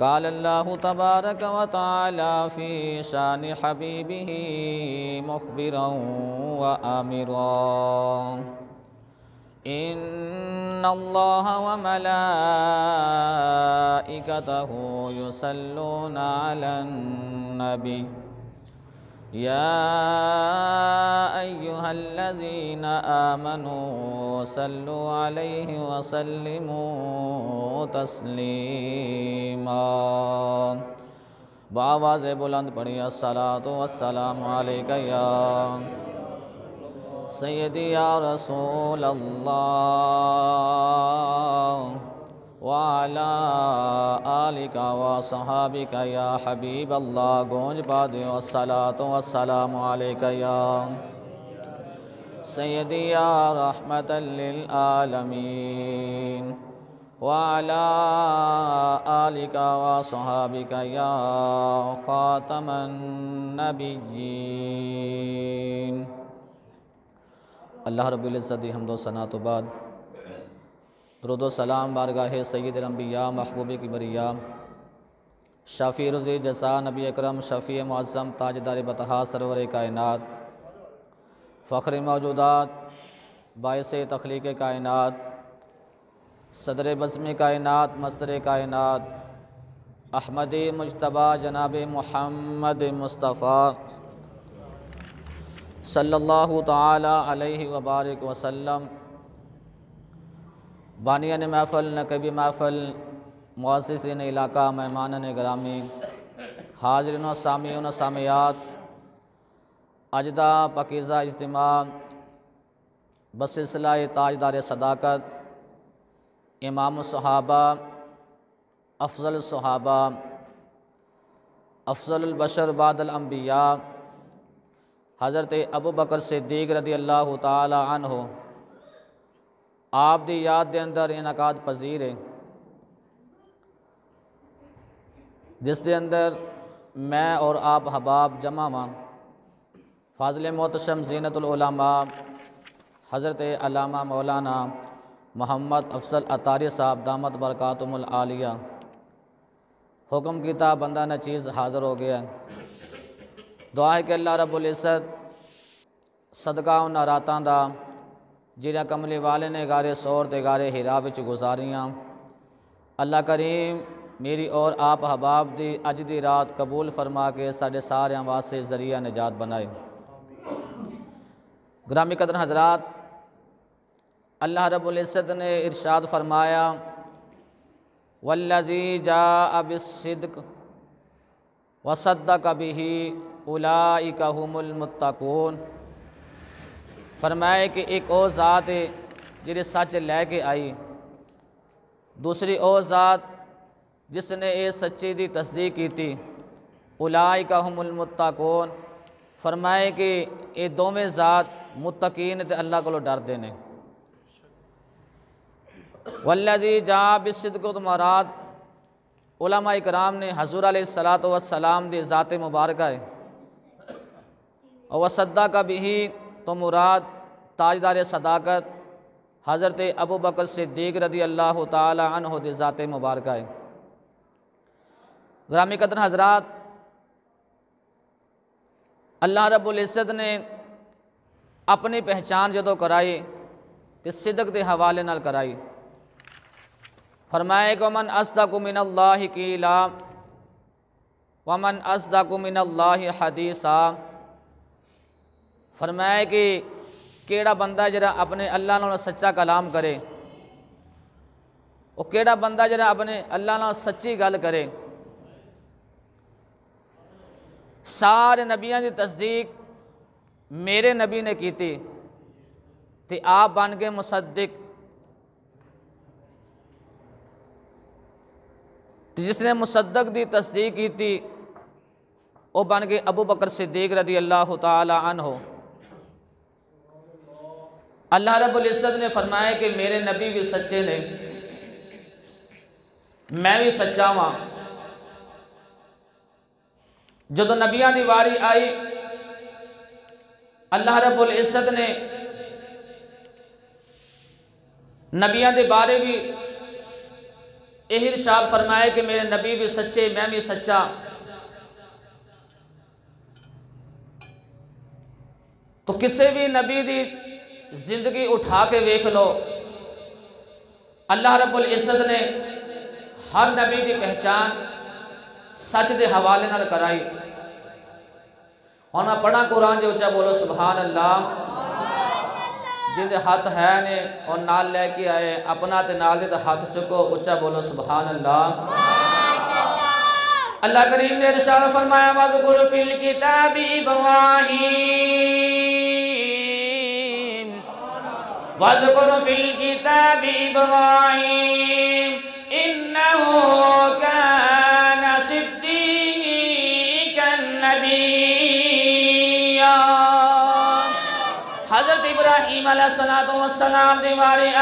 काल अल्लाह तबारक व ताला फ़ी शान हबीबिही मुखबिरा व आमिरा इन अल्लाह व मलाइकतहु नबी या अय्युहल्लज़ीन आमनू सल्लु अलैहि वसल्लिमू तस्लीमा बावाज़ बुलंद पढ़ी अस्सलातु वस्सलामु अलैका या सैयदी या रसूल अल्लाह वाला आलिका व सहाबिका या हबीब अल्लाह गूंज वसलाम या सैदी या रहमत आलमीन। वाला आलिका व सहाबिका या ख़ातमन नबीन अल्लाह रब्बुल इज़्ज़त हमदो सना तो बाद दरुद सलाम बारगाह सैद अम्बिया महबूब की बरिया। शफ़ी रज़ी जसा नबी अकरम, शफ़ी मुज़म ताजदार बतहा, सरवर कायनत। फ़ख्र मौजूदात, बायस तख्लीक कायनत। सदर बज़म कायनत, मसर कायनात। अहमद मुशतबा जनाब महमद मुस्तफ़ा अलैहि वबारक वसल्लम। बानियान महफ़ल न कभी महफ़ल मुआसिन इलाका, मेहमान ने ग्रामी, हाजरन सामीन सामियात, अजदा, पकीज़ा, इज्तम, बसिलसिला, ताजदार सदाकत, इमाम सहाबा, अफजल सहाबा अफजलबशर बादलम्बिया हज़रत अबू बकर सिद्दीक रदी अल्लाह तन आप दी याद के अंदर इनकाद पजीर है। जिस दे अंदर मैं और आप हबाब जमा वा। फाजिल मोहतशम जीनतुलमा हज़रत अलामा मौलाना मोहम्मद अफसल अतारी साहब दामद बरक़ातुमलिया हुक्म किता बंदा न चीज़ हाज़िर हो गया। दुआ है कि अल्लाह रबुल्ज़त सदका उन्होंने रातों का जिन्हें कमली वाले ने गारे सौर ते गारे हिरा विच गुजारियाँ। अल्लाह करीम, मेरी और आप हबाब दी अज दी रात कबूल फरमा के साढ़े सारे वास्ते ज़रिया निजात बनाए। ग्रामी कदर हजरात, अल्लाह रबुल्ज़त ने इरशाद फरमाया, वल्लजी जा अब सिद्क वसद कभी उलाई उलाइकहुमुलमुत्तकून फरमाए कि एक और ज़ात है जिसे सच लैके आई। दूसरी और ज़ात जिसने ये सच्ची की तस्दीक की थी। उलाइकहुमुलमुत्तकून फरमाए कि ये दोवें ज़ात मुतकीन अल्लाह को डरते हैं वल्लजी जा बिसद को तुमारात उलमा इकराम ने हजूर सलात वसलाम दी ज़ात मुबारक है और वसदा का भी तो मुराद, ताजदार सदाकत, हज़रत अबू बकर सिद्दीक रदी अल्लाह तहो दी ज़ात मुबारक है ग्रामी कदर हजरात, अल्लाह रबुल्ज़त ने अपनी पहचान जो कराई तो सिदक के हवाले न कराई। फरमाए को मन असदक मिन अल्लाह कीला वमन असदक मिन अल्लाह हदीसा। फरमाया कि केड़ा बंदा जरा अपने अल्लाह नाल सच्चा कलाम करे वो केड़ा बंदा जरा अपने अल्लाह नाल सच्ची गल करे। सारे नबिया की तस्दीक मेरे नबी ने की ते आप बन गए मुसद्दिक। जिसने मुसद्दक की तस्दीक की थी वो बन गए अबू बकर सिद्दीक रदी अल्लाह तन हो अल्लाह रबुल्ज़त ने फरमाया कि मेरे नबी भी सच्चे ने। मैं भी सच्चा वहाँ जो नबिया की वारी आई, अल्लाह रबुल इज़्ज़त ने नबिया के बारे भी यही इरशाद फरमाया कि मेरे नबी भी सच्चे, मैं भी सच्चा। तो किसी भी नबी की ज़िंदगी उठा के वेख लो। अल्लाह रबुल इज़्ज़त ने हर नबी की पहचान सच के हवाले न कराई। हम पढ़ा कुरान जो उच्चा बोलो सुबहान अल्लाह जिंदे हथ है ने और नाल लैके आए, अपना तो नाल दे हथ चुको, उच्चा बोलो सुबहान अल्लाह अल्लाह करीम ने इरशाद फरमाया, वज़कुर फिल किताबी इब्राहीम वज़कुर फिल किताबी इब्राहीम इन्नहु कान सिद्दीकन नबिय्या हज़रत इब्राहीम अलैहिस्सलातु वस्सलाम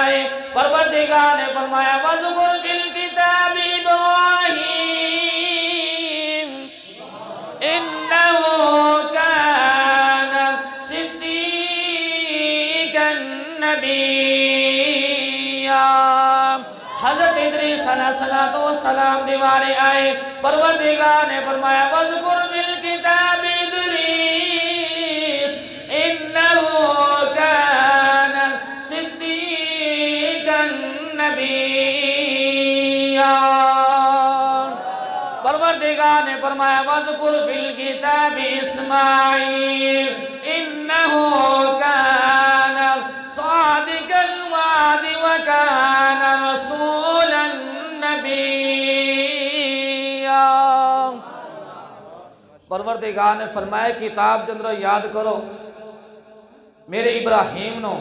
आए परवरदिगार ने फरमाया वज़कुर फिल किताबी इब्राहीम इन्नहु वस्सलाम दीवारे आए। परवरदिगार ने फरमाया, वज़कुर बिल किताब इदरीस, इन्नहु कान सिद्दीकन नबिय्या परवरदिगार ने फरमाया, वज़कुर फिल किताब इस्माइल, इन्नहु कान परवरदिगार ने फरमाया, किताब के अंदर याद करो, मेरे इब्राहिम नो,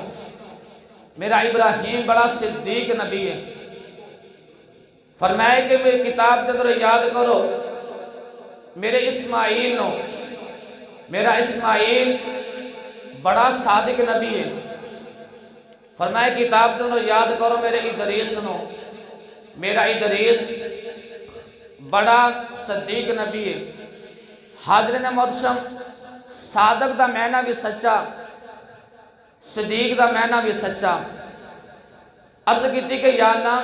मेरा इब्राहिम बड़ा सिद्दीक नबी है। फरमाए कि मेरी किताब के अंदर याद करो, मेरे इस्माइल नो, मेरा इस्माइल बड़ा सादिक नबी है। फरमाए किताब के अंदर याद करो, मेरे इदरीस नो, मेरा इदरीस बड़ा सदीक नबी है। हाजर ने मोहतम सादक का मैना भी सच्चा सदीक का मैना भी सच्चा। अर्ज़ की कि अल्लाह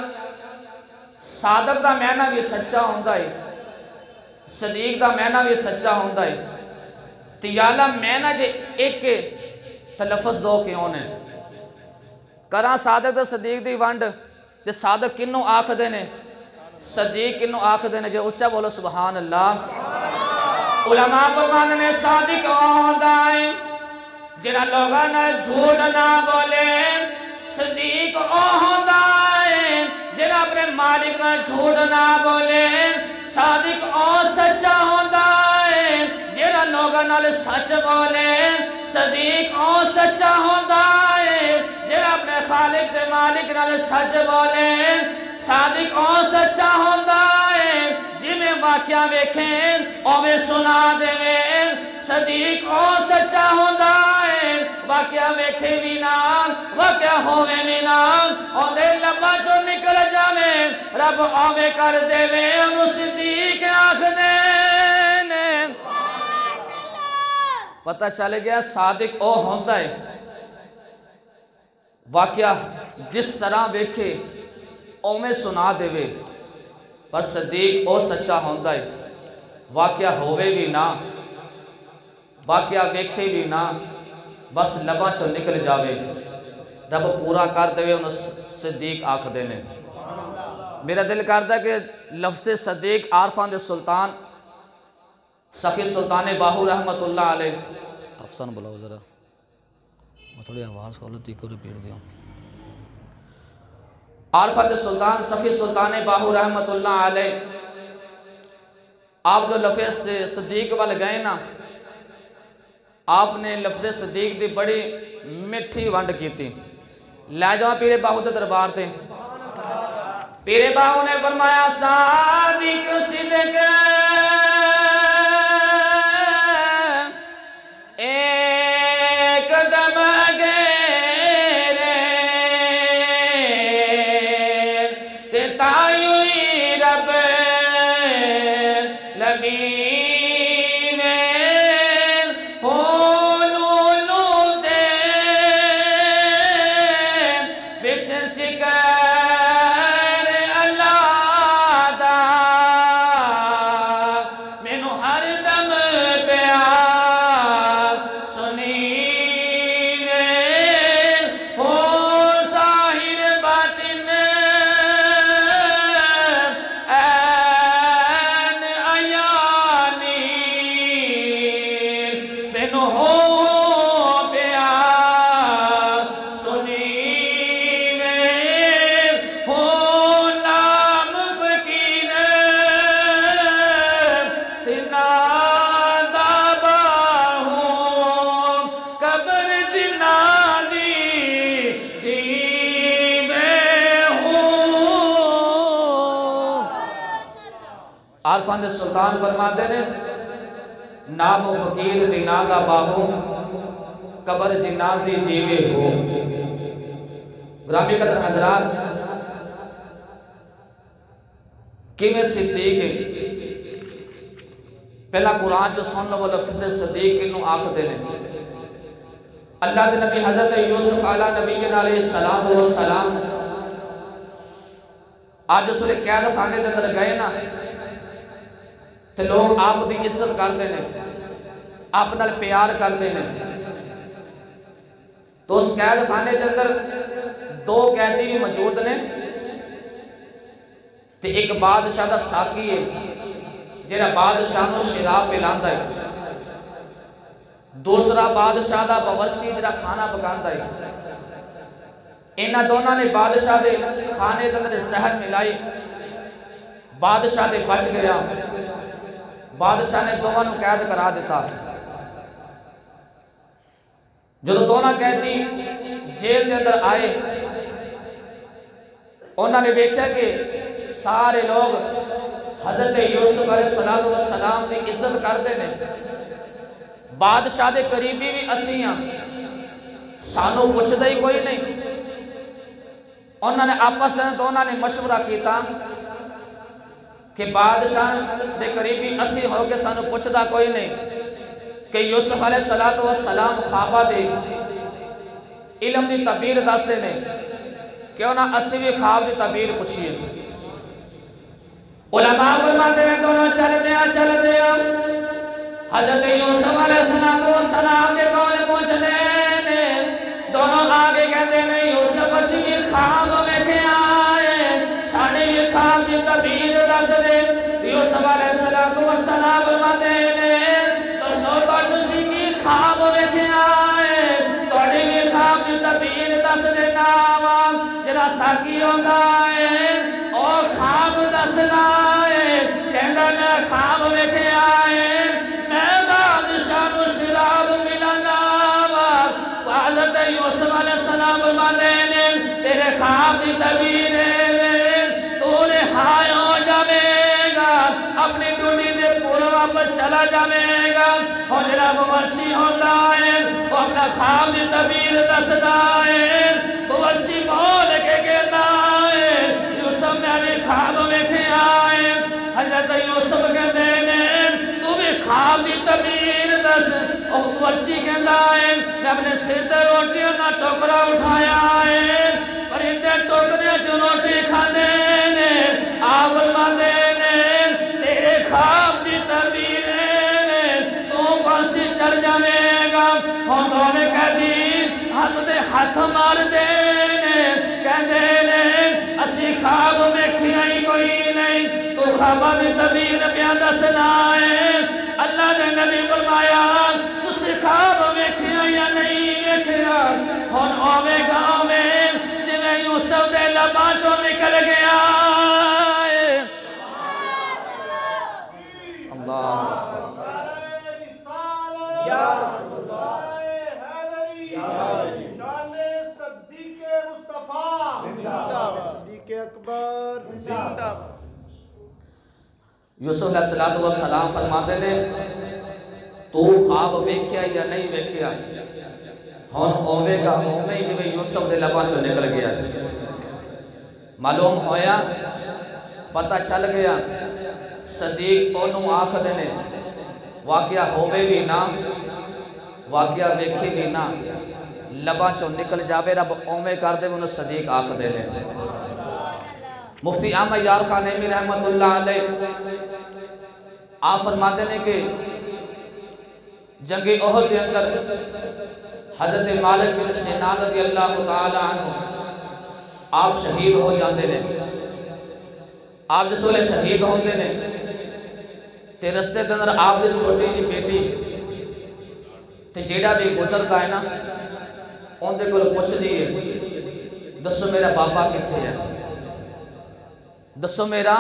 साधक का मैना भी सच्चा होंगे सदीक का मैना भी सच्चा होंगे तो याला मैना जे एक तो लफज दो क्यों ने? करा साधक तो सदीक की वंड, ते साधक किनू आखते ने? सदीक किनू आखते ने जो उच्चा बोलो सुबहान अल्लाह। उलमा फरमाते ने सादिक होंदा है जिन्हें लोगों ने झूठ ना बोले, सदीक होंदा है जिन्हें अपने मालिक ना झूठ ना बोले सादिक ओ सच्चा होंदा है जिन्हें लोगों नाल सच बोले, सदीक ओ सच्चा होंदा है जिन्हें अपने खालिक ते मालिक नाल सच बोले सादिक ओ सच्चा होंदा है जिमें वाक्या वेखे ओवे सुना देवे सदीक ओ सच्चा होंदा है। वाक्या वेखे भी नाल, वाक्या होवे भी नाल। ओदे लब्बा चो निकल जावे रब ओवे कर देवे ओनु सदीक आख दे पता चल गया, सादिक ओ होंदा है। वाक्या जिस तरह वेखे ओवें सुना देवे। पर सदीक ओ सच्चा है वाक्या होवे भी ना वाक्या वेखे भी ना बस लबा चो निकल जावे रब पूरा कर उन सदीक आखदे ने मेरा दिल करता कि लफ्ज़ सदीक आरफान दे सुल्तान सखी सुल्तान बाहू रहमतुल्लाह अलैह अफसान बुलाओ ज़रा थोड़ी आवाज़ खोलो तीको रिपीट दियो आरफत सुल्तान, सफ़ी सुल्तान बाहू अलैह। आप जो लफ्ज़ से सदीक वाल गए ना, आपने लफ्ज़ सदीक की बड़ी मिठी वंड की लै जाओ पीरे बाहू के दरबार से पीरे बाहू ने फरमाया, सादिक सिदक एक लबी फकीर दी ना दा बाहो कबर जिना दी जीवे हो। ग्रामी कदर हजरात किमें सिद्दीक, पहला कुरान जो सुन लो लफ्ज सदीक आखते हैं अल्लाह के नबी हज़रत यूसुफ आला नबी के नाले सलाम व सलाम। आज उसले कैद खाने के अंदर गए ना तो लोग आप की इज़्ज़त करते हैं। नाल प्यार करते हैं तो उस कैद खाने के अंदर दो कैदी भी मौजूद ने तो एक बादशाह का साकी है जरा बादशाह शराब पिलाता है। दूसरा बादशाह का बवसी जरा खाना पका है। इन्होंने दोनों ने बादशाह के खाने के अंदर शहर मिलाई। बादशाह बच गया। बादशाह ने दोनों कैद करा दिता जो दोनों कैदी जेल के अंदर आए। उन्होंने वेख्या कि सारे लोग हज़रत यूसुफ सलाम सलाम की इज़्ज़त करते हैं। बादशाह के करीबी भी असी हाँ सानू पुछता ही कोई नहीं। उन्होंने आपस में दोनों ने मशवरा किया कि बादशाह के करीबी असी हो के सानू पुछता कोई नहीं। कि यूसुफ सलात सलाम खाबा दे। इलम की तबीर दसते ने, क्यों ना असि भी खाब की तबीर पुछिए। उलमा फरमाते हैं, दोनों चलते हैं चलते हैं। हज़रत यूसुफ के कौन हैं, दोनों आगे कहते हैं, यूसुफ भी खाब आए। साढ़े खाब की तबीर दस दे। यूसुफ अलैहिस्सलाम फरमाते हैं ख्वाब वेख्या है थोड़े भी ख्वाब की तबीर दस देना वा, जरा साकी होता है और ख्वाब दसना है कहना मैं ख्वाब वेख्या है मैं बादशाह शराब मिलाना वा हज़रत यूसुफ अलैहि सलाम फरमाते ने, तेरे ख्वाब की तबीर वापस चला जाएगा और जरा बवर्सी होता है, वो अपना की तबीर दसदा है। बवर्सी बोल के कहता है, यूसुफ ने भी खाब वेखे आए। हज़रत यूसुफ कहते तू भी की तबीर दस। बवर्सी कहता है, मैं अपने सिर ते रोटियों का टोकरा उठाया है परिंदे हथ मार दे ने कहते ने असी खाब वेखिया ही कोई नहीं, तू खाबा की तबीर पिया दसना है। अल्लाह ने नबी तुस खाब वेखिया या नहीं वेखिया? आवेगा आवे जिवें यूसुफ दे लबां चों निकल गया है अल्लाह यूसुफ सलाम फरमाते ने तू खाब वेख्या या नहीं वेख्या? हुन ओवेगा ओवे ही जिवें यूसुफ दे लबां चों निकल गया। मालूम होया पता चल गया सदीक ओनू आखदे ने वाकया होवे भी ना वाकया वेखे भी ना लबा चो निकल जावे रब ओवें कर दे उन्होंने सदीक आखदे ने। मुफ्ती अहमद यार खान नेमी रहमतुल्लाह आप फरमाते ने कि जंगे ओहद के अंदर हज़रत मालिक बिन सिनान रज़ी अल्लाह अन्हु आप शहीद हो जाते ने आप जिस वेले शहीद होते ने ते रस्ते के अंदर आप दी छोटी जी बेटी, ते जेड़ा भी गुजरता है ना, उनके को पुछदी है दसो मेरा बाबा कितने है? दसो मेरा।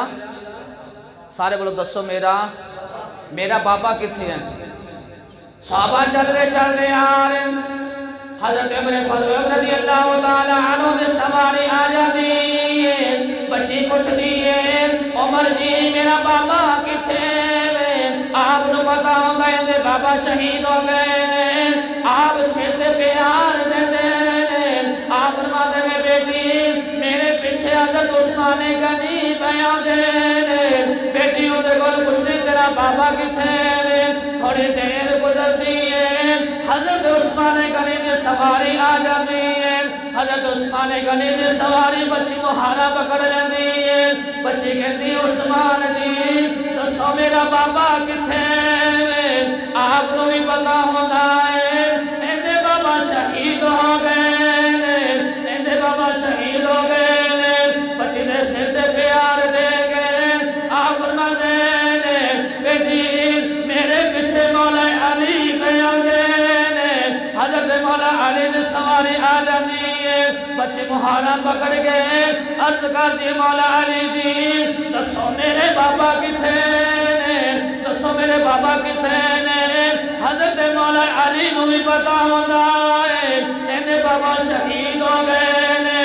सारे बोलो, दसो मेरा। मेरा बाबा कितने हैं? साबा चल रहे चल रहे यार। हज़रत अमर फारूक रज़ी अल्लाह तआला अनु ने सवारी आ जाती बच्ची कुछ दिए उमर जी, मेरा बाबा कितने आप नु पता होगा इनके बाबा शहीद हो गए ने आप सिर पे प्यार देते आप फरमाते ने बेटी, मेरे पीछे हज़रत उस्मान ने गनी बेटी तेरा बाबा थोड़ी देर गुजरती है, हज़रत उस्मान सवारी आ जाती है। हज़रत उस्मान गनी दी सवारी, बच्ची मुहारा पकड़ लेती है। बच्ची कहती उस्मान मेरा बाबा किथे आप भी पता होता वाले ने सवारी आलम दिए बच्चे मुहारा पकड़ गए अर्ज़ कर दिए मौला अली जी। दसो मेरे बाबा कितने दसो मेरे बाबा कितने हज़रत मौला अली नु भी पता होता है। इन्हें बाबा शहीद हो गए ने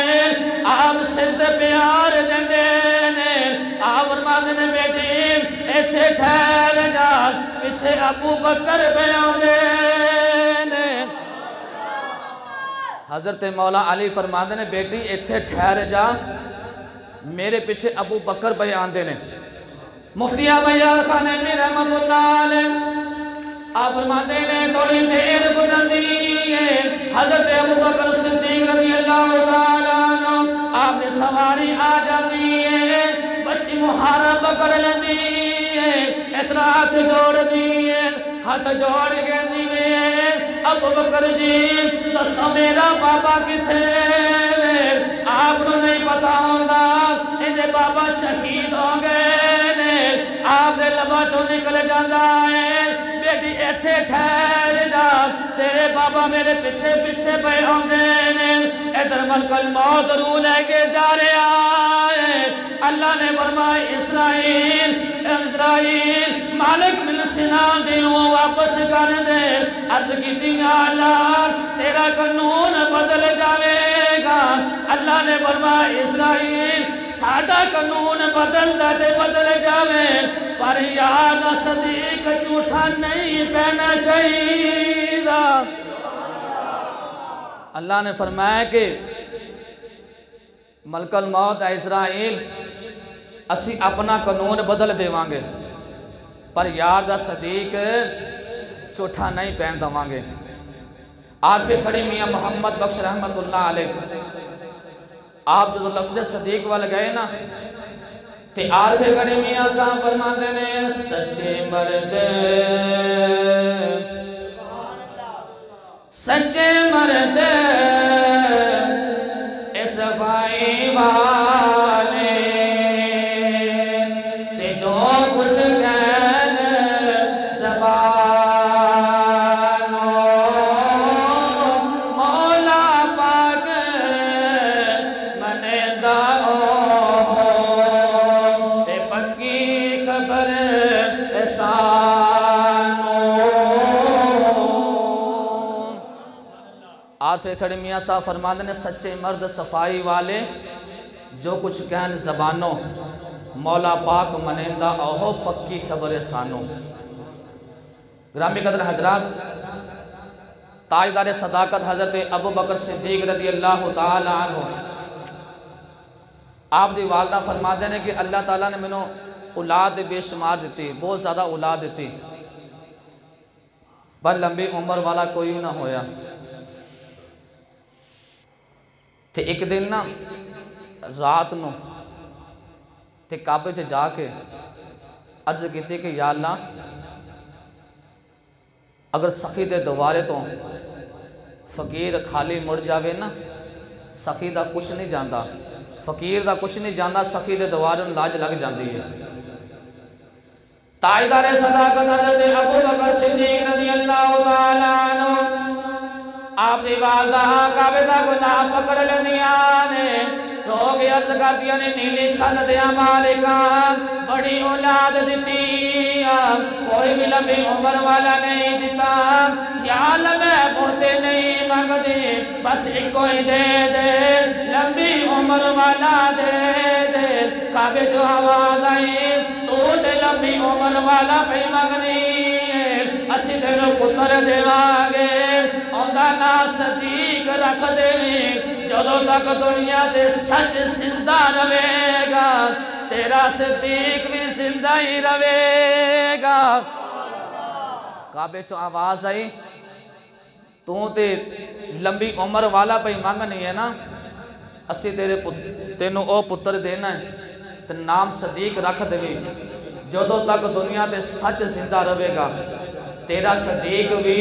आप सिर प्यार देंगे ने आप माद ने बेटी इतने ठहर जा। पिछे अबू बकर पे आ हज़रत मौला अली फरमाते ने, बेटी इथे ठहर जा। मेरे पीछे अबू बकर पे आंदे ने। मुफ्तिया आप फरमाते ने, थोड़ी देर है। हज़रत अबू बकर आपने सवारी आ जाती है। बच्ची मुहारा पकड़ लेती है। इस हाथ जोड़ दी है। हाथ जोड़ के दी अबू बकर जी दसो मेरा बाबा किथे? आपको नहीं पता होता इन्हे बाबा शहीद हो गए ने आपके लबा चो निकल जाता है। इथे ठहर जा तेरे बाबा मेरे पीछे पीछे आते ने इधर मलकल मौत रू लेके जा रहा अल्लाह ने फरमाया इसराइल इसराइल मालिक मिल सिना दिनों वापस कर दे अर्ज़ की तेरा कानून बदल जाएगा अल्लाह ने फरमाया इसराइल साडा कानून बदल दे बदल जावे, पर यार सदीक झूठा नहीं पहना चाहिए अल्लाह ने फरमाया कि मलकल मौत है इसराइल, असी अपना कानून बदल देवांगे, पर यार का सदीक झूठा नहीं पैन देवांगे। फिर खड़ी मियाँ मोहम्मद बख्श रहमत अलैह। आप जो लफ्ज सदीक वाल गए ना, ते आरफे करीमी आसा फरमाते ने सच्चे मर्द। सच्चे मर्द। इस भाई भाई आरफे खड़े मियाँ साहब फरमाते ने सच्चे मर्द सफ़ाई वाले, जो कुछ कहन जबानो, मौला पाक मनेंदा ओहो पक्की खबर सानो। ग्रामी कदर हजरात, ताजदार सदाकत हज़रत अबू बकर सिद्दीक रज़ी अल्लाह अन्हु। आप दी वालदा फरमाते ने कि अल्लाह ताला ने मैनू औलाद बेशुमार दी बहुत ज़्यादा औलाद दी पर लंबी उम्र वाला कोई ना होया। तो एक दिन ना रात न काबे च जाके अर्ज़ की कि ना अगर सखी के दबारे तो फकीर खाली मुड़ जाए ना, सखी का कुछ नहीं जाता फकीर का कुछ नहीं जाता सखी के दबारे लाज लग जाती है। ताजदारे सदा कदा अबू बकर सिद्दीक रज़ी अल्लाह तआला अनु आपने वालदा काबे गुना पकड़ लिया ने। लोग अर्ज़ कर दिया ने, नीली सन दिया मालिका बड़ी औलाद दी कोई भी लंबी उम्र वाला नहीं दिता। याल मैं मुड़ते नहीं मंगते बस इको ही दे दे। लंबी उम्र वाला दे दे। काबे जो आवाज़ आई, तू तो लंबी उम्र वाला भी मंगनी असी तेरे पुत्र देवागे। बेगाना सदीक रख देने जदों तक दुनिया दे सच ज़िंदा रहेगा तेरा सदीक भी ज़िंदा ही रहेगा काबे चो आवाज़ आई? तू ते लंबी उम्र वाला भाई नहीं है ना? असी तेरे तेन ओ पुत्र देना है, ते नाम सदीक रख देवे, जदों तक दुनिया दे सच ज़िंदा रहेगा तेरा सदीक भी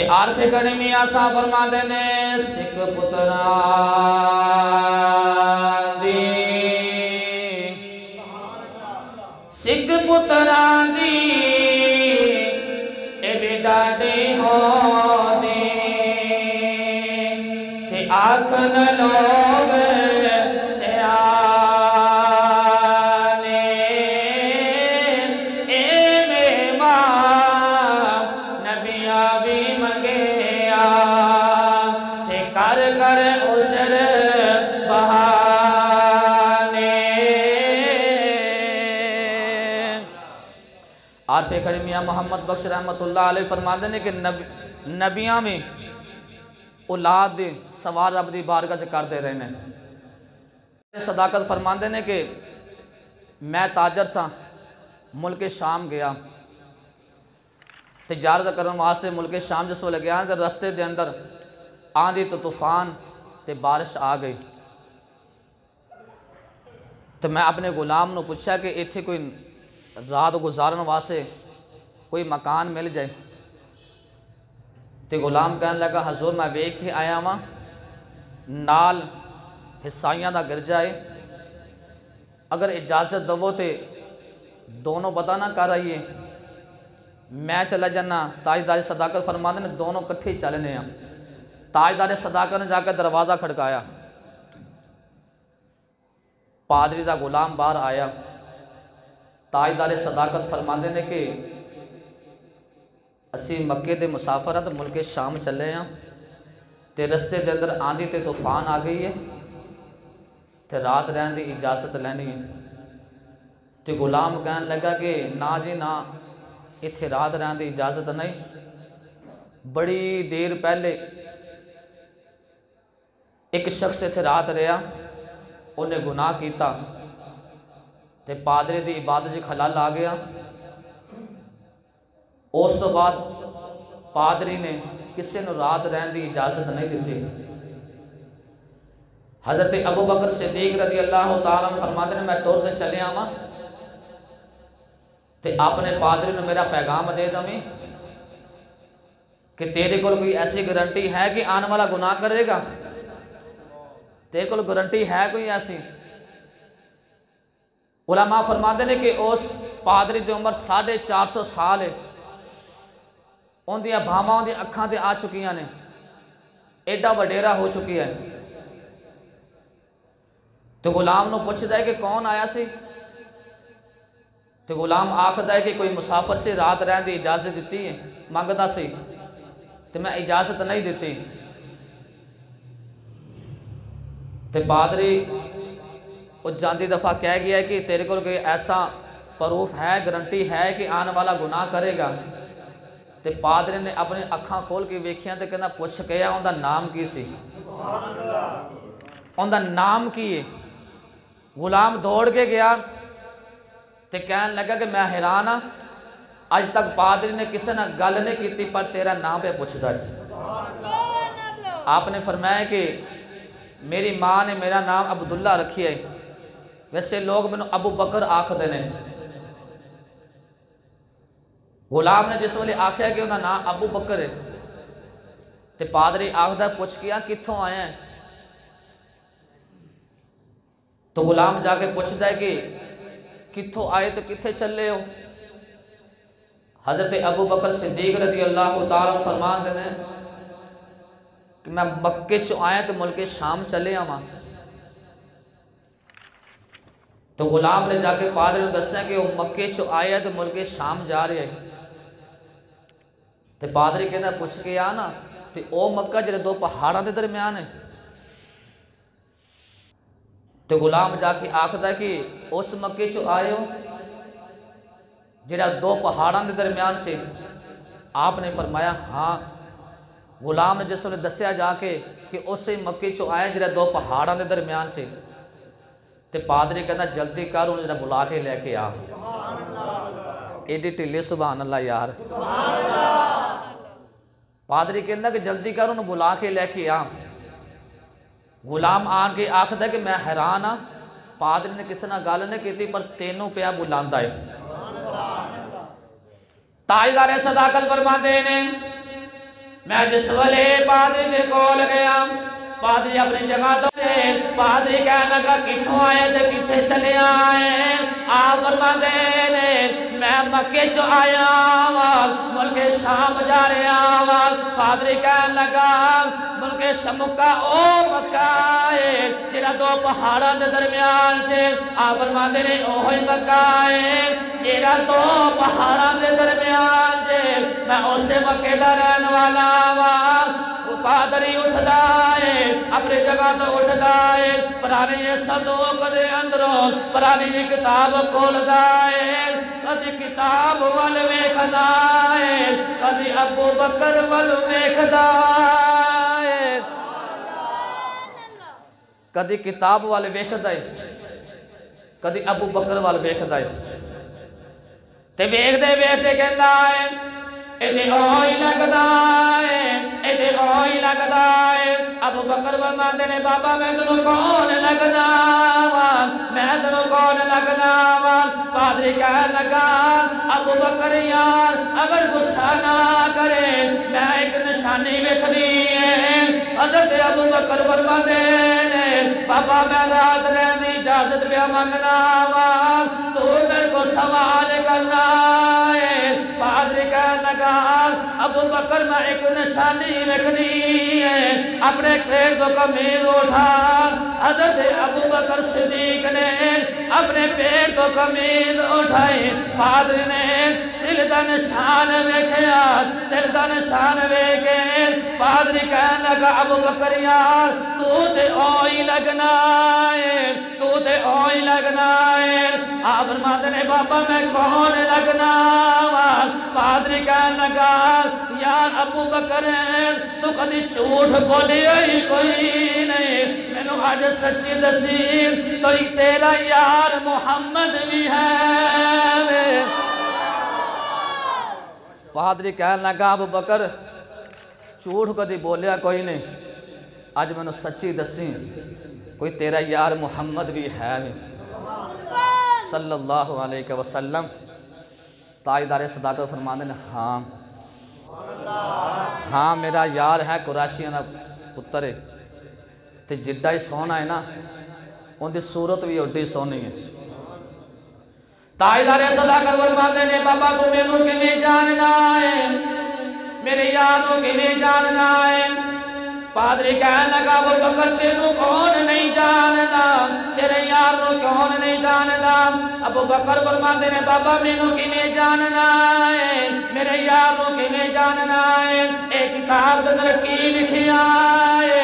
ते आरती करी में आशा फरमा देने सिख पुत्रा दी. सिख पुत्रा दी ए बेटा दी हो दी ते आखन लोग मोहम्मद बख्श रहमत फरमाते हैं कि नब, नबिया में औलाद सवार रब की बारगाह करते रहे सदाकत फरमा ने कि मैं ताजर सा, मुल्क शाम गया। तजारत करने वास्ते मुल्क शाम जिस वे गया तो रस्ते के अंदर आंधी तो तूफ़ान तो बारिश आ गई। तो मैं अपने गुलाम को पूछा कि इतने कोई रात गुजारन वास्ते कोई मकान मिल जाए। तो गुलाम कह लगा, हजूर, मैं वेख ही आया वहाँ नाल हिस्साइया का गिरजा है। अगर इजाज़त दवो तो दोनों पता ना कर आइए। मैं चला जाना। ताजदारी सदाकत फरमा ने, दोनों कट्ठे चलने हैं। सदाकत ने जाकर दरवाज़ा खड़काया। पादरी का गुलाम बाहर आया। ताजदारी सदाकत फरमाते ने कि ਅਸੀਂ ਮੱਕੇ ਦੇ ਮੁਸਾਫਰ ਹਾਂ ਤੇ ਮੁਲਕੇ ਸ਼ਾਮ ਚੱਲੇ ਆ ਤੇ ਰਸਤੇ ਦੇ ਅੰਦਰ ਆਂਦੀ ਤੇ ਤੂਫਾਨ ਆ ਗਈ ਹੈ ਤੇ ਰਾਤ ਰਹਿਣ ਦੀ ਇਜਾਜ਼ਤ ਲੈਣੀ ਹੈ ਤੇ ਗੁਲਾਮ ਕਹਿਣ ਲੱਗਾ ਕਿ ਨਾ ਜੀ ਨਾ ਇੱਥੇ ਰਾਤ ਰਹਿਣ ਦੀ ਇਜਾਜ਼ਤ ਨਹੀਂ ਬੜੀ ਦੇਰ ਪਹਿਲੇ ਇੱਕ ਸ਼ਖਸ ਇੱਥੇ ਰਾਤ ਰਿਹਾ ਉਹਨੇ ਗੁਨਾਹ ਕੀਤਾ ਤੇ ਪਾਦਰੀ ਦੀ ਇਬਾਦਤ 'ਚ ਖਲਲ ਆ ਗਿਆ ਉਸ ਤੋਂ ਬਾਅਦ ਪਾਦਰੀ ਨੇ ਕਿਸੇ ਨੂੰ ਰਾਤ ਰਹਿਣ ਦੀ ਇਜਾਜ਼ਤ ਨਹੀਂ ਦਿੱਤੀ हज़रत अबू बकर सिद्दीक रजी अल्लाह ताला फरमाते ने मैं टुरते चले आवा ते अपने पादरी ने मेरा पैगाम दे दवी कि तेरे को कोई ऐसी गारंटी है कि आने वाला गुनाह करेगा तेरे को गारंटी है कोई ऐसी उलमा फरमाते ने कि उस पादरी की उम्र साढ़े चार सौ साल है ਉਹਦੀਆਂ ਭਾਵਾਂ ਉਹਦੀਆਂ ਅੱਖਾਂ ਤੇ ਆ ਚੁੱਕੀਆਂ ਨੇ। ਐਡਾ ਵਡੇਰਾ ਹੋ ਚੁੱਕਿਆ ਹੈ। ਤੇ ਗੁਲਾਮ ਨੂੰ ਪੁੱਛਦਾ ਹੈ ਕਿ ਕੌਣ ਆਇਆ ਸੀ? ਤੇ ਗੁਲਾਮ ਆਖਦਾ ਹੈ ਕਿ ਕੋਈ ਮੁਸਾਫਰ ਸੀ, ਰਾਤ ਰਹਿਣ ਦੀ ਇਜਾਜ਼ਤ ਦਿੱਤੀ ਹੈ, ਮੰਗਦਾ ਸੀ। ਤੇ ਮੈਂ ਇਜਾਜ਼ਤ ਨਹੀਂ ਦਿੱਤੀ। ਤੇ ਪਾਦਰੀ ਉਹ ਜਾਂਦੀ ਦਫਾ ਕਹਿ ਗਿਆ ਕਿ ਤੇਰੇ ਕੋਲ ਕੋਈ ਐਸਾ ਪਰੂਫ ਹੈ, ਗਰੰਟੀ ਹੈ ਕਿ ਆਉਣ ਵਾਲਾ ਗੁਨਾਹ ਕਰੇਗਾ? ਤੇ ਪਾਦਰੀ ਨੇ ਆਪਣੀ ਅੱਖਾਂ ਖੋਲ ਕੇ ਵੇਖਿਆ ਤੇ ਕਹਿੰਦਾ ਪੁੱਛ ਕੇ ਆ ਉਹਦਾ ਨਾਮ ਕੀ ਸੀ ਉਹਦਾ ਨਾਮ ਕੀ ਹੈ ਗੁਲਾਮ ਦੌੜ ਕੇ ਗਿਆ ਤੇ ਕਹਿਣ ਲੱਗਾ ਕਿ ਮੈਂ ਹੈਰਾਨ ਆ ਅੱਜ ਤੱਕ ਪਾਦਰੀ ਨੇ ਕਿਸੇ ਨਾਲ ਗੱਲ ਨਹੀਂ ਕੀਤੀ ਪਰ ਤੇਰਾ ਨਾਮ पे ਪੁੱਛਦਾ ਹੈ आपने फरमाया कि मेरी माँ ने मेरा नाम अब्दुल्ला रखी है वैसे लोग मैंने अबू बकर आखते ने ਗੁਲਾਮ ਨੇ ਜਿਸ ਵੇਲੇ ਆਖਿਆ ਕਿ ਉਹਦਾ ਨਾਂ ਅਬੂ ਬਕਰ ਹੈ ਤੇ ਪਾਦਰੀ ਆਖਦਾ ਪੁੱਛ ਗਿਆ ਕਿੱਥੋਂ ਆਇਆ ਹੈ तो गुलाम जाके पूछता है कि कित्थों आए तो कित्थे चले हो हज़रत अबू बकर सिद्दीक रजी अल्लाह तआला फरमान देने कि मैं मक्के चो आया तो मुल्क शाम चले आवा तो गुलाम ने जाके पादरी ने दसिया कि वह मक्के चो आया तो मुल्क शाम जा रहे है तो पादरी कहता पुछ के आ ना तो वह मक्का जो दो पहाड़ों के दरम्यान है ਤੇ ਗੁਲਾਮ ਜਾ ਕੇ ਆਖਦਾ ਕਿ ਉਸ ਮੱਕੇ ਚੋਂ ਆਏ ਹੋ ਜਿਹੜਾ ਦੋ ਪਹਾੜਾਂ ਦੇ ਦਰਮਿਆਨ ਸੀ ਆਪਨੇ ਫਰਮਾਇਆ ਹਾਂ ਗੁਲਾਮ ਨੇ ਜਿਸ ਵੇਲੇ ਦੱਸਿਆ ਜਾ ਕੇ ਕਿ ਉਸੇ ਮੱਕੇ ਚੋਂ ਆਇਆ ਜਿਹੜਾ ਦੋ ਪਹਾੜਾਂ ਦੇ ਦਰਮਿਆਨ ਸੀ ਤੇ ਪਾਦਰੀ ਕਹਿੰਦਾ ਜਲਦੀ ਕਰ ਉਹਨੂੰ ਜਿਹੜਾ ਬੁਲਾ ਕੇ ਲੈ ਕੇ ਆ ਏਡੀ ਢਿੱਲੇ ਸੁਭਾਨ पादरी कहना कि जल्दी कर, उन्होंने बुला के लेके आ। गुलाम आके आखद कि मैं हैरान हाँ पादरी ने किसी ना गल नहीं की पर तेनों पिया बुला है ताजदारे सदाकत फरमाते ने, मैं जिस वाले पादरी के कोल गया पादरी अपनी जगह तो पादरी कह लगा कितों आए तो कि चले आए? आप दे मैं मक्के चो आया वाल मुल्के शाम जा रहा वाल पादरी कह लगा, मुल्के समुका ओ मक्का जरा दो पहाड़ा के दरमियान से आप फरमाते ने ओ ही मक्का जरा दो पहाड़ा के दरमियान से मैं उस मक्के का रहन वाला वाल पादरी उठदा है अपनी जगह तो उठ जाए। पुरानी संदूक के अंदरों, पुरानी किताब खोल जाए। कभी किताब वल वेख जाए कभी अबू बकर वल वेखदा जाए। कभी किताब वाल वेखद जाए कभी अबू बकर वाल वेखद वेखते वेखते कहता है ਅਬੂ ਬਕਰ ਵੱਲ ਵੇਖਦਾ ਏ ਤੇ ਵੇਖਦੇ ਵੇਖਦੇ ਕਹਿੰਦਾ ਏ ਇਹਦੇ ਉਹੀ ਲੱਗਦਾ ਏ ਇਹਦੇ ਉਹੀ ਲੱਗਦਾ ਏ ਅਬੂ ਬਕਰ ਫਰਮਾਉਂਦੇ ਨੇ ਬਾਬਾ ਮੈਂ ਤੈਨੂੰ ਕੌਣ ਲੱਗਦਾ ਵਾ ਮੈਂ ਤੈਨੂੰ ਕੌਣ ਲੱਗਦਾ ਵਾ ਪਾਦਰੀ ਕਹਿਣ ਲੱਗਾ ਅਬੂ ਬਕਰ ਯਾਰ ਅਗਰ ਗੁੱਸਾ ਨਾ ਕਰੇ ਮੈਂ ਇੱਕ ਨਿਸ਼ਾਨੀ ਵੇਖਦੀ ਏ ਹਜ਼ਰਤ ਅਬੂ ਬਕਰ ਫਰਮਾਉਂਦੇ ਨੇ ਬਾਬਾ ਮੈਂ ਰਾਤ ਰਹਿਣ ਦੀ ਇਜਾਜ਼ਤ ਪਿਆ ਮੰਗਣਾ ਵਾ ਤੂੰ ਮੇਰੇ ਕੋ ਸਵਾਲ ਕਰਨਾ ਏ ਪਾਦਰੀ ਕਹਿਣ ਲੱਗਾ अबू बकर मैं एक निशानी रखनी है। अपने पेड़ को कमीज उठा। हज़रत अबू बकर सिद्दीक ने अपने पेड़ को कमीज उठाई पादरी ने दिल का निशान वेखिया दिल का निशान वेखे पादरी कहने लगा, अबू बकर यार, तू ते ओई लगना है। तू ते ओई लगना है। आप फरमाते ने बाबा, मैं कौन लगना पादरी कहने लगा यार अबू बकर, तू कदी झूठ बोले ही कोई नहीं। मैनू सच्ची दसी तो तेरा यार मुहम्मद भी है पादरी लगा, अबू बकर, झूठ कदी बोलिया कोई नहीं। अज मैनू सच्ची दसी, कोई तेरा यार मुहम्मद भी है सल्लल्लाहु अलैहि वसल्लम। ताजदार सदाकत फरमाते ने हाँ हाँ मेरा यार है कुराशिया का पुत्र है तो जिड्डा ही सोहना है ना उनकी सूरत भी उड्डी सोहनी है ताजदार सदाकत फरमाते ने बाबा तू मैनू किवें जानना है मेरे यार को किवें जानना है पादरी कहने लगा, वो बकर तेनू कौन नहीं जानता? तेरे यार को कौन नहीं जानता? अबू बकर फरमाते ने बाबा, मैनू किवें जानना है? मेरे यार को किवें जानना है? एक किताब के अंदर की लिखिया है?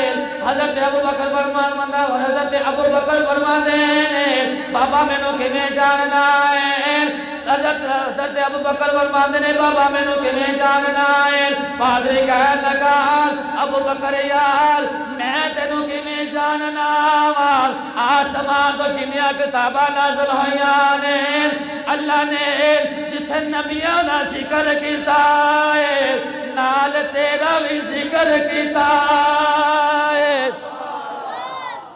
हज़रत अबू बकर फरमाता और हज़रत अबू बकर फरमाते ने बाबा, मैनू कि जानना है? तो अल्लाह ने जिथे नबियाँ दा ज़िक्र कीता है, नाल तेरा भी ज़िक्र कीता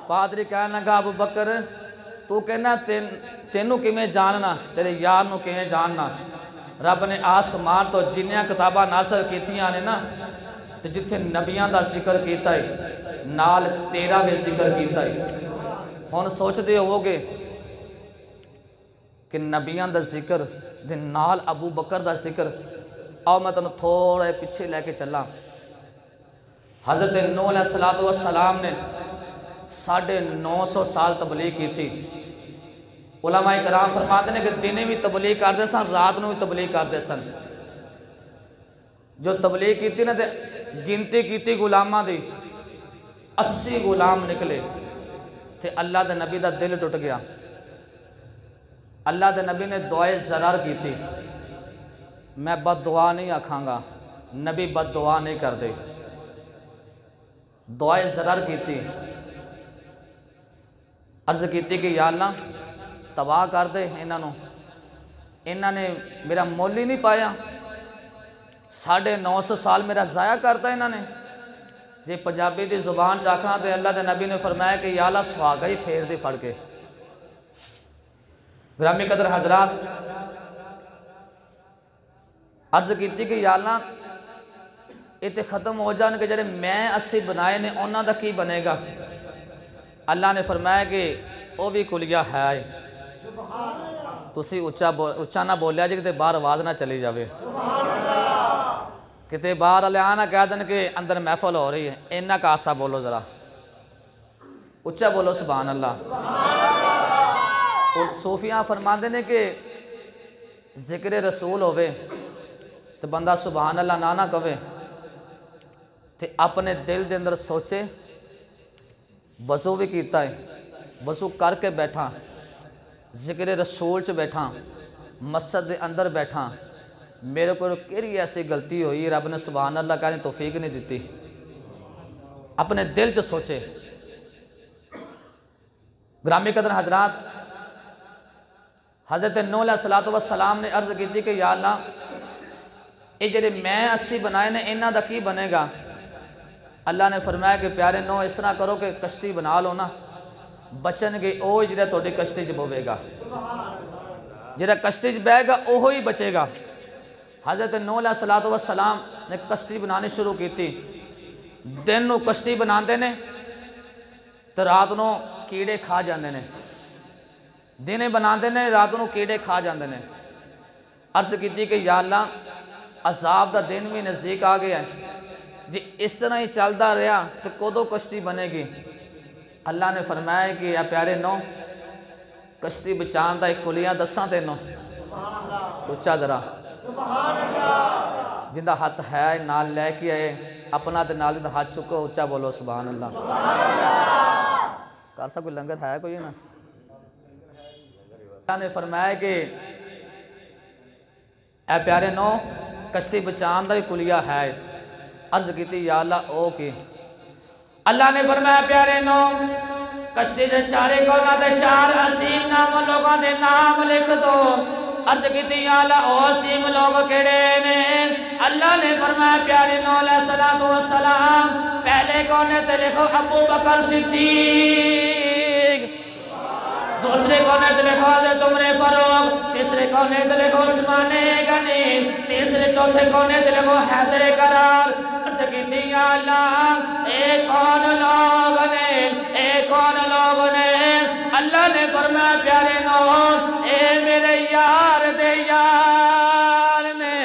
पादरी कहने लगा, अबू बकर तू कहना तेन तेनू किवें जानना तेरे यार नू किवें जानना ਰੱਬ ਨੇ ਆਸਮਾਨ ਤੋਂ ਜਿੰਨੀਆਂ ਕਿਤਾਬਾਂ ਨਾਜ਼ਲ ਕੀਤੀਆਂ ਨੇ ਨਾ ਤੇ ਜਿੱਥੇ ਨਬੀਆਂ ਦਾ ਜ਼ਿਕਰ ਕੀਤਾ ਹੈ ਨਾਲ ਤੇਰਾ ਵੀ ਜ਼ਿਕਰ ਕੀਤਾ ਹੈ ਹੁਣ ਸੋਚਦੇ ਹੋਵੋਗੇ ਕਿ ਨਬੀਆਂ ਦਾ ਜ਼ਿਕਰ ਦੇ ਨਾਲ ਅਬੂ ਬਕਰ ਦਾ ਜ਼ਿਕਰ ਆਓ ਮੈਂ ਤੁਹਾਨੂੰ ਥੋੜਾ ਪਿੱਛੇ ਲੈ ਕੇ ਚੱਲਾਂ हज़रत नूह सलात वसलाम ने साढ़े नौ सौ साल तबलीग की थी उलामा एक राम फरमाते हैं कि दिन भी तबलीग करते सन, रात में भी तबलीग करते सन। जो तबलीग की ना तो गिनती की गुलामा की अस्सी गुलाम निकले तो अल्लाह के नबी का दिल टुट गया। अल्लाह के नबी ने दुआए जरार की मैं बद दुआ नहीं आखागा, नबी बद दुआ नहीं करते दुआए जरार की अर्ज़ की कि यार ना ਤਬਾਹ ਕਰ ਦੇ ਇਹਨਾਂ ਨੂੰ ਇਹਨਾਂ ਨੇ ਮੇਰਾ ਮੁੱਲ ਹੀ ਨਹੀਂ ਪਾਇਆ 950 ਸਾਲ ਮੇਰਾ ਜ਼ਾਇਆ ਕਰਤਾ ਇਹਨਾਂ ਨੇ ਜੇ ਪੰਜਾਬੀ ਦੀ ਜ਼ੁਬਾਨ ਚ ਆਖਾਂ ਤੇ ਅੱਲਾ ਦੇ ਨਬੀ ਨੇ ਫਰਮਾਇਆ ਕਿ ਯਾ ਅੱਲਾ ਸੁਹਾਗਾ ਹੀ ਫੇਰ ਦੇ ਫੜ ਕੇ ਗ੍ਰਾਮੀ ਕਦਰ ਹਜ਼ਰਤ ਅਰਜ਼ ਕੀਤੀ ਕਿ ਯਾ ਅੱਲਾ ਇਹ ਤੇ ਖਤਮ ਹੋ ਜਾਣਗੇ ਜਿਹੜੇ ਮੈਂ ਅਸੀਂ ਬਣਾਏ ਨੇ ਉਹਨਾਂ ਦਾ ਕੀ ਬਣੇਗਾ ਅੱਲਾ ਨੇ ਫਰਮਾਇਆ ਕਿ ਉਹ ਵੀ ਕੁਲੀਆ ਹੈ ਤੁਸੀਂ ਉੱਚਾ ਬੋ- ਉੱਚਾ ਨਾ ਬੋਲਿਆ ਜੀ ਕਿਤੇ ਬਾਹਰ ਆਵਾਜ਼ ਨਾ ਚਲੀ ਜਾਵੇ ਕਿਤੇ ਬਾਹਰ ਵਾਲੇ ਆ ਨਾ ਕਹਿ ਦੇਣ ਕਿ ਅੰਦਰ ਮਹਿਫਲ ਹੋ ਰਹੀ ਹੈ ਇੰਨਾ ਕਾਸਾ ਬੋਲੋ ਜ਼ਰਾ ਉੱਚਾ ਬੋਲੋ ਸੁਭਾਨ ਅੱਲਾ ਉਹ ਸੂਫੀਆਂ ਫਰਮਾਉਂਦੇ ਨੇ ਕਿ ਜ਼ਿਕਰ ਰਸੂਲ ਹੋਵੇ ਤੇ ਬੰਦਾ ਸੁਭਾਨ ਅੱਲਾ ਨਾ ਨਾ ਕਵੇ ਤੇ ਆਪਣੇ ਦਿਲ ਦੇ ਅੰਦਰ ਸੋਚੇ ਵਜ਼ੂ ਵੀ ਕੀਤਾ ਹੈ ਵਜ਼ੂ ਕਰਕੇ ਬੈਠਾ ਜ਼ਿਕਰ ਰਸੂਲ ਚ ਬੈਠਾ ਮਸਜਿਦ ਦੇ ਅੰਦਰ ਬੈਠਾ ਮੇਰੇ ਕੋਲ ਕਿਹੜੀ ਐਸੀ ਗਲਤੀ ਹੋਈ ਰੱਬ ਨੇ ਸੁਭਾਨ ਅੱਲਾਹ ਕਹਿੰਦੇ ਤੌਫੀਕ ਨਹੀਂ ਦਿੱਤੀ ਆਪਣੇ ਦਿਲ ਚ ਸੋਚੇ ਗ੍ਰਾਮੀ ਕਦਰ ਹਜ਼ਰਤ हज़रत नूह सलातो वसलाम ने अर्ज़ की कि या अल्लाह ਇਹ ਜਿਹੜੇ ਮੈਂ ਅਸੀਂ ਬਣਾਏ ਨੇ ਇਹਨਾਂ ਦਾ ਕੀ ਬਣੇਗਾ ਅੱਲਾ ਨੇ ਫਰਮਾਇਆ ਕਿ ਪਿਆਰੇ ਨੋ ਇਸ ਤਰ੍ਹਾਂ ਕਰੋ ਕਿ ਕਸ਼ਤੀ ਬਣਾ ਲਓ ਨਾ ਬਚਣਗੇ ਉਹ ਜਿਹੜਾ ਤੁਹਾਡੀ ਕਸ਼ਤੀ 'ਚ ਬੋਵੇਗਾ ਜਿਹੜਾ ਕਸ਼ਤੀ 'ਚ ਬਹਿਗਾ ਉਹ ਹੀ ਬਚੇਗਾ ਹਜ਼ਰਤ ਨੂਹ ਅਲੈਹ ਸਲਾਤੁ ਵਸਲਾਮ ਨੇ ਕਸ਼ਤੀ ਬਣਾਉਣੀ ਸ਼ੁਰੂ ਕੀਤੀ ਦਿਨ ਨੂੰ ਕਸ਼ਤੀ ਬਣਾਉਂਦੇ ਨੇ ਤੇ ਰਾਤ ਨੂੰ ਕੀੜੇ ਖਾ ਜਾਂਦੇ ਨੇ ਦਿਨੇ ਬਣਾਉਂਦੇ ਨੇ ਰਾਤ ਨੂੰ ਕੀੜੇ ਖਾ ਜਾਂਦੇ ਨੇ ਅਰਜ਼ ਕੀਤੀ ਕਿ ਯਾ ਅੱਲਾ ਅਜ਼ਾਬ ਦਾ ਦਿਨ ਵੀ ਨਜ਼ਦੀਕ ਆ ਗਿਆ ਹੈ ਜੇ ਇਸ ਤਰ੍ਹਾਂ ਹੀ ਚੱਲਦਾ ਰਿਹਾ ਤਾਂ ਕਦੋਂ अल्लाह ने फरमाया कि आ प्यारे नो, कश्ती बचा का एक कुलिया दसा तेनों। उच्चा जरा। ज़िंदा हथ है, नाल लैके आए, अपना तो नाल हाथ चुको उच्चा बोलो सुबह अल्लाह कर सा कोई लंगर है कोई ना अल्लाह ने फरमाया कि ए प्यारे नो, कश्ती बचा का एक कुलिया है। अर्ज़ की या अल्लाह, ओ के अल्लाह ने फरमाया, प्यारे नो, कश्ती दे चारे कोना दे चार असीम नाम लोगों दे नाम लिख दो। अर्ज़ की आला ओ असीम लोग केड़े ने? अल्लाह ने फरमाया, प्यारे नो सलातो सलाम पहले कोने ते लिखो, अबू बकर सिद्दीक। दूसरे कोने ते लिखो हज़रत उमर फारूक तीसरे कोने ते लिखो उस्मान गनी। तीसरे चौथे कोने ते लिखो हैदर करार। कौन लोग ने? ए कौन लोग ने? अल्लाह ने फरमाया, प्यारे लोग ए मेरे यार दे यार ने।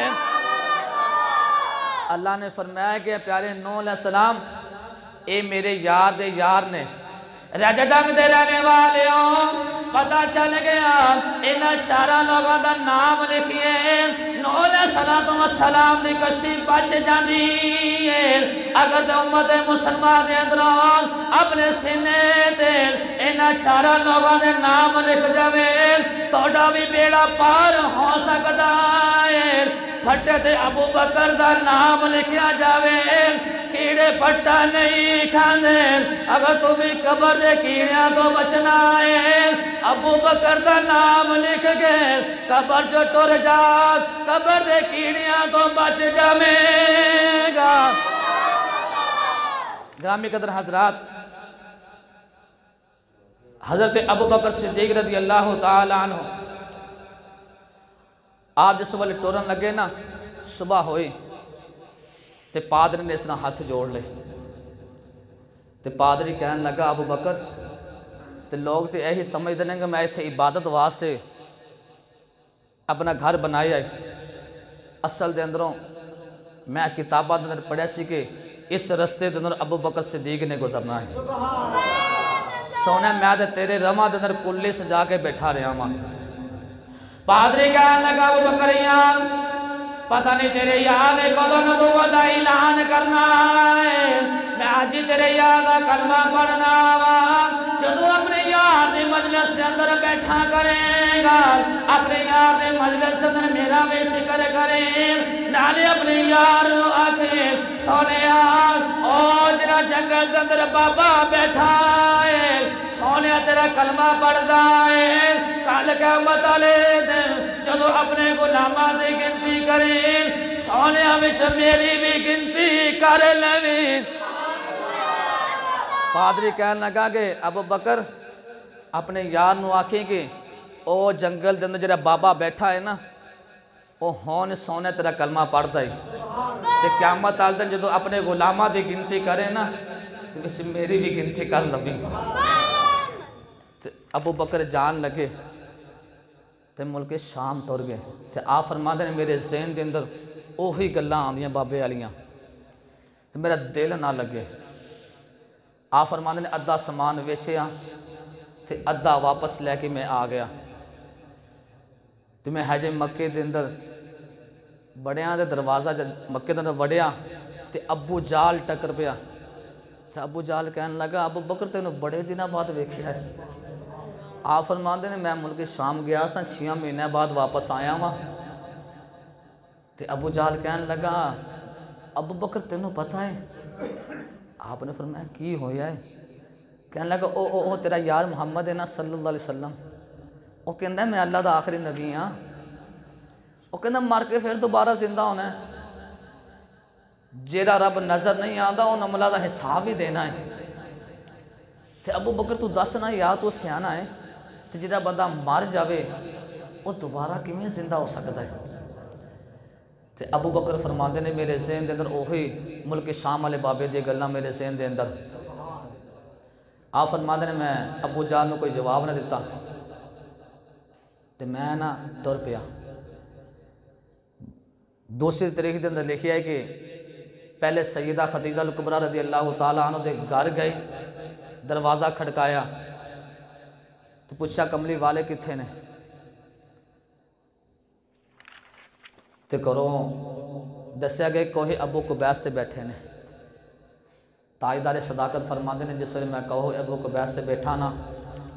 अल्लाह ने फरमाया कि प्यारे नो सलाम ए मेरे यार दे यार ने। रजदंग दे रहने वाले हो पता चल गया इन चारा लोगों का नाम लिखिए सलाम दी कश्ती बच अगर उम्मत मुसलमान अंदर अपने सीने इन चारा लोगों के नाम लिख जावे तोड़ा भी बेड़ा पार हो सकता है फटे ते अबू बकर का नाम लिखा जावे कीड़े पट्टा नहीं खाने, अगर तू भी कबर दे कीड़िया तो बचना है अबू बकर का नाम लिख के कबर जो टुर जा कबर दे कीड़िया तो बच जाएगा ग्रामी कदर हजरात हजरत अबू बकर सिद्दीक रदी अल्लाह तआला अन्हु ਆਪ ਜਿਸ ਵੇਲੇ ਟੁਰਨ ਲੱਗੇ ਨਾ ਸਵੇਰ ਹੋਈ ਤੇ ਪਾਦਰੀ ਨੇ ਇਸ ਨਾਲ ਹੱਥ ਜੋੜ ਲਏ ਤੇ ਪਾਦਰੀ ਕਹਿਣ ਲੱਗਾ ਅਬੂ ਬਕਰ ਤੇ ਲੋਕ ਤੇ ਇਹੀ ਸਮਝਦੇ ਨੇ ਕਿ ਮੈਂ ਇੱਥੇ ਇਬਾਦਤ ਵਾਸਤੇ ਆਪਣਾ ਘਰ ਬਣਾਇਆ ਹੈ ਅਸਲ ਦੇ ਅੰਦਰੋਂ ਮੈਂ ਕਿਤਾਬਾਂ ਦੇ ਅੰਦਰ ਪੜ੍ਹਿਆ ਸੀ ਕਿ ਇਸ ਰਸਤੇ ਦੇ ਅੰਦਰ ਅਬੂ ਬਕਰ ਸਿੱਦੀਕ ਨੇ ਗੁਜ਼ਰਨਾ ਹੈ ਸੋਨੇ ਮੈਂ ਤੇ ਤੇਰੇ ਰਵਾਂ ਦੇ ਅੰਦਰ ਕੁੱਲੇ ਸਜਾ ਕੇ ਬੈਠਾ ਰਿਹਾ ਵਾਂ ਪਾਦਰੀ ਕਹਿਣ ਲੱਗਾ ਅਬੂ ਬਕਰ ਯਾਰ पता नहीं तेरे याद कदों ऐलान करना है। मैं आज ही तेरे याद कलमा पढ़ना वा। जो अपने यार के मजलिस के अंदर बैठा करेगा, अपने यार के मजलिस अंदर मेरा भी ज़िक्र करे। नाले अपने यार आखे, सोने ओ जरा जंगल के अंदर बाबा बैठा है। ਦੇ ਅੰਦਰ ਬਾਬਾ ਬੈਠਾ ਏ ਸੋਨਿਆ ਤੇਰਾ ਕਲਮਾ ਪੜਦਾ ਏ ਕੱਲ ਕਿਆਮਤ ਵਾਲੇ ਦਿਨ ਜਦੋਂ ਆਪਣੇ ਗੁਲਾਮਾਂ ਦੀ ਗਿਣਤੀ ਕਰੇ ਸੋਨਿਆ ਵਿੱਚ ਮੇਰੀ ਵੀ ਗਿਣਤੀ ਕਰ ਲਵੀਂ ਪਾਦਰੀ ਕਹਿਣ ਲੱਗਾ ਕਿ ਅਬੂ ਬਕਰ ਆਪਣੇ ਯਾਰ ਨੂੰ ਆਖੇ ਕਿ ਉਹ ਜੰਗਲ ਦੇ ਅੰਦਰ ਜਿਹੜਾ ਬਾਬਾ ਬੈਠਾ ਹੈ ਨਾ ਉਹ ਹੁਣ ਸੋਨੇ ਤੇਰਾ ਕਲਮਾ ਪੜਦਾ ਹੈ ਤੇ ਕਿਆਮਤ ਵਾਲੇ ਦਿਨ ਜਦੋਂ ਆਪਣੇ ਗੁਲਾਮਾਂ ਦੀ ਗਿਣਤੀ ਕਰੇ ਨਾ ਤੇ ਵਿੱਚ ਮੇਰੀ ਵੀ ਗਿਣਤੀ तो अबू बकर जान लगे तो मुल्क शाम टुर गए। तो आ फरमा ने, मेरे जहन के अंदर उ गल् आदि बाबे वाली तो मेरा दिल ना लगे। आ फरमा ने, अद्धा समान बेचया तो अद्धा वापस लैके मैं आ गया। तो मैं हजे मके के अंदर बड़िया तो दरवाज़ा ज मके अंदर वड़िया तो अबू जाल टकर पाया अबू जाल कह लगा, अबू बकर, तेन बड़े दिन बाद वेख्या आप फरमाते ने मैं मुल्क शाम गया सा छिया महीने बाद वापस आया वहाँ तो अबू जाल कहन लगा अबू बकर तेनों पता है आपने फरमाया की होया है? कहन लगा ओ ओ, ओ तेरा यार मुहम्मद है ना सल्ला वसलम वो कहना मैं अल्लाह का आखिरी नबी हाँ वो कहना मर के फिर दोबारा ज़िंदा होना है। जेरा रब नज़र नहीं आता उन अमला का हिसाब ही देना है। तो अबू बकर तू दस ना यार तू सियाना है? तो जिदा बंदा मर जाए वह दोबारा किमें ज़िंदा हो सकता है तो अबू बकर फरमाते ने मेरे सहन के अंदर उ मुल्क शाम वाले बाबे दी मेरे सहन के अंदर आ फरमाते ने मैं अबू जान को कोई जवाब ना दिता तो मैं ना तुर पिया दूसरी तरीक के अंदर लिखिया है कि पहले सईदा खतीजा लुकबरा रज़ी अल्लाह तला घर गए दरवाज़ा खड़काया तो पुछा कमली वाले कितने ने तो करो दसिया गया कोहे अबू कुबैस से बैठे ने ताजदारे सदाकत फरमाते ने जिस वे मैं कहो अबू कुबैस से बैठा ना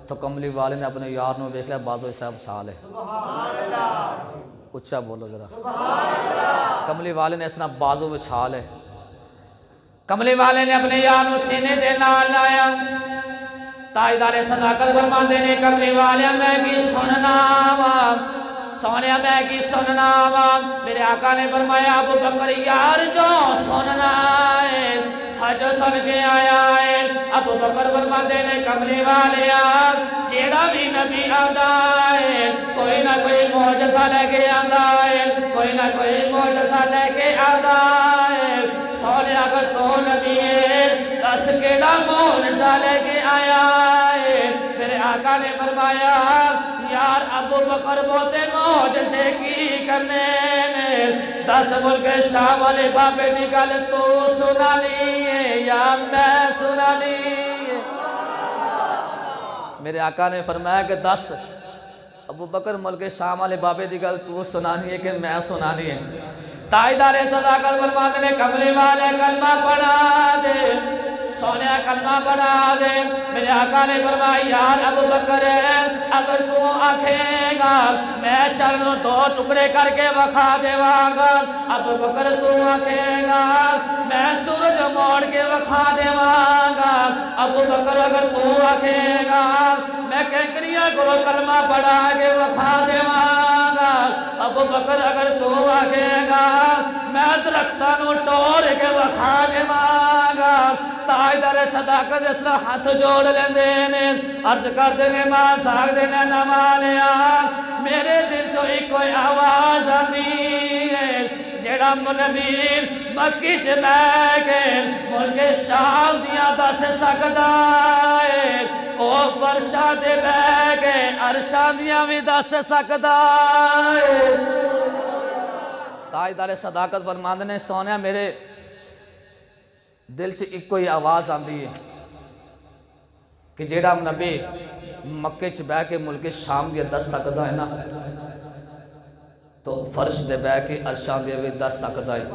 तो कमली वाले ने अपने यार में वेख लिया बादो साहब शाल है। उच्चा बोलो जरा। कमली वाले ने इस बाजू बाजो में कमली वाले ने अपने यार सीने के नाल लाया। ताजदारे सदाकत फरमाते देने करने वाले मैं की सुनना वा। सोने मैं की सुनना वा। मेरे आका ने बरमाया अबू बकर यार जो सुनना है, सज सुन के आया है। अब बकर फरमाते देने करने वाले यार, जेड़ा भी नबी आता है, कोई ना कोई मोजसा लेके आता है, कोई ना कोई मोजसा लेके आता है। सोने अगर तो नबी है दस केड़ा मौजसा लेके आया है। मेरे आका ने फरमाया, यार, अबू बकर बोते मौज से की करने ने? दस मुल्क शाह वाले बाबे की गल तू सुनानी है या मैं सुनानी है? मेरे आका ने फरमाया कि दस, अबू बकर मुल्क शाम वाले बाबे की गल तू सुनानी है कि मैं सुनानी है? ताजदारे सदाकत फरमाते ने कमले वाले कलमा पढ़ा दे। सोने कलमा पढ़ा दे। मेरे आका ने फरमाया, यार अबू बकर, अगर तू आखेगा, मैं चरणों दो टुकड़े करके वखा देवागा। अबू बकर, तू आखेगा, मैं सूरज मोड़ के वखा देवागा। अबू बकर, अगर तू आखेगा, मैं कैकरिया को कलमा पढ़ा के वखा देवागा। अबू बकर अगर तू आखेगा, मैं दरख्ता टोर के वखाने मांगा। हाथ जोड़ लेंदे ने। अर्ज़ कर देने माँ साग देने नवा लिया। मेरे दिल चो एक आवाज़ आती है। पैगाम्बर नबीर मक्की च बह के शाम दिया दस सकता है। ओ वर्षा च बह के अरशा दिया भी दस सकता है। ताजदार सदाकत फरमांद ने सोने मेरे दिल च इको ही आवाज़ आती है कि जेड़ा नबी मक्के च बह के मुल्क शाम दिया दस सकता है ना तो फर्श दे बह के अर्शा दे दस सकता है।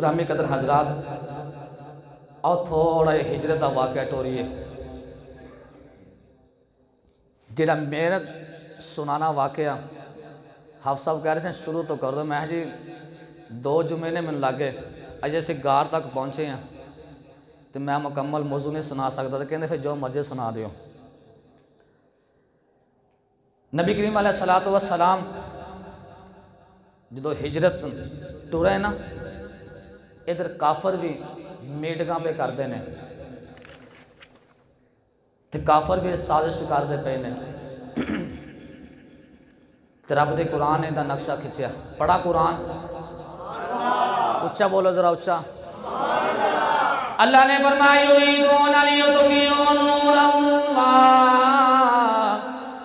रामी कदर हजरात और थोड़ा हिजरत का वाक़ टोरीए। जोड़ा मेरा सुनाना वाक़या, हफ साहब कह रहे थे, शुरू तो कर दो। मैं जी, दो जुमे ने मैं लागे अजय अस गार तक पहुँचे हैं तो मैं मुकम्मल मौजू नहीं सुना सकता तो कहते फिर जो मर्ज़ी सुना दौ नबी करीम सलात वसलाम जो हिजरत तुरे ना, इधर काफर भी मीटिंगा पे करते हैं तो काफर भी साजिश करते पे ने। रब के कुरान ने नक्शा खिंचया पढ़ा कुरान। उच्चा बोलो जरा उच्चा। अल्लाह ने फरमाया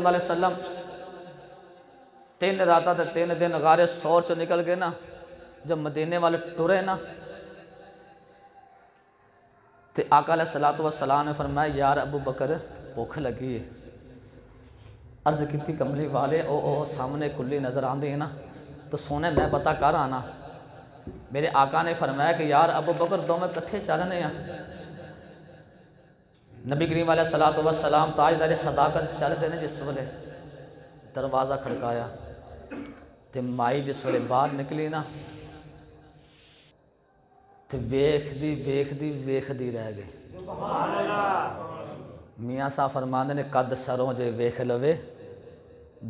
सल्लल्लाहु अलैहि वसल्लम, तीन रात ते तीन दिन गारे सौर से निकल गए ना, जब मदीने वाले टुरे ना, ते आका सलात व सलाम ने फरमाया, यार अबू बकर, भुख लगी है। अर्ज़ की कमली वाले, ओ ओ, सामने कुल्ली नज़र आती है ना तो सोने मैं पता कर आना। मेरे आका ने फरमाया कि, यार अबू बकर दोवें कट्ठे चलने हैं। नबी करीम सलात वसलाम ताजदार सदाकत चलते ने जिस वेले दरवाज़ा खड़काया तो माई जिस वे बाहर निकली ना तो वेखदी वेखदी वेखदी रह गई। मियाँ साहब फरमाते ने, कद सरों जे वेख लवे,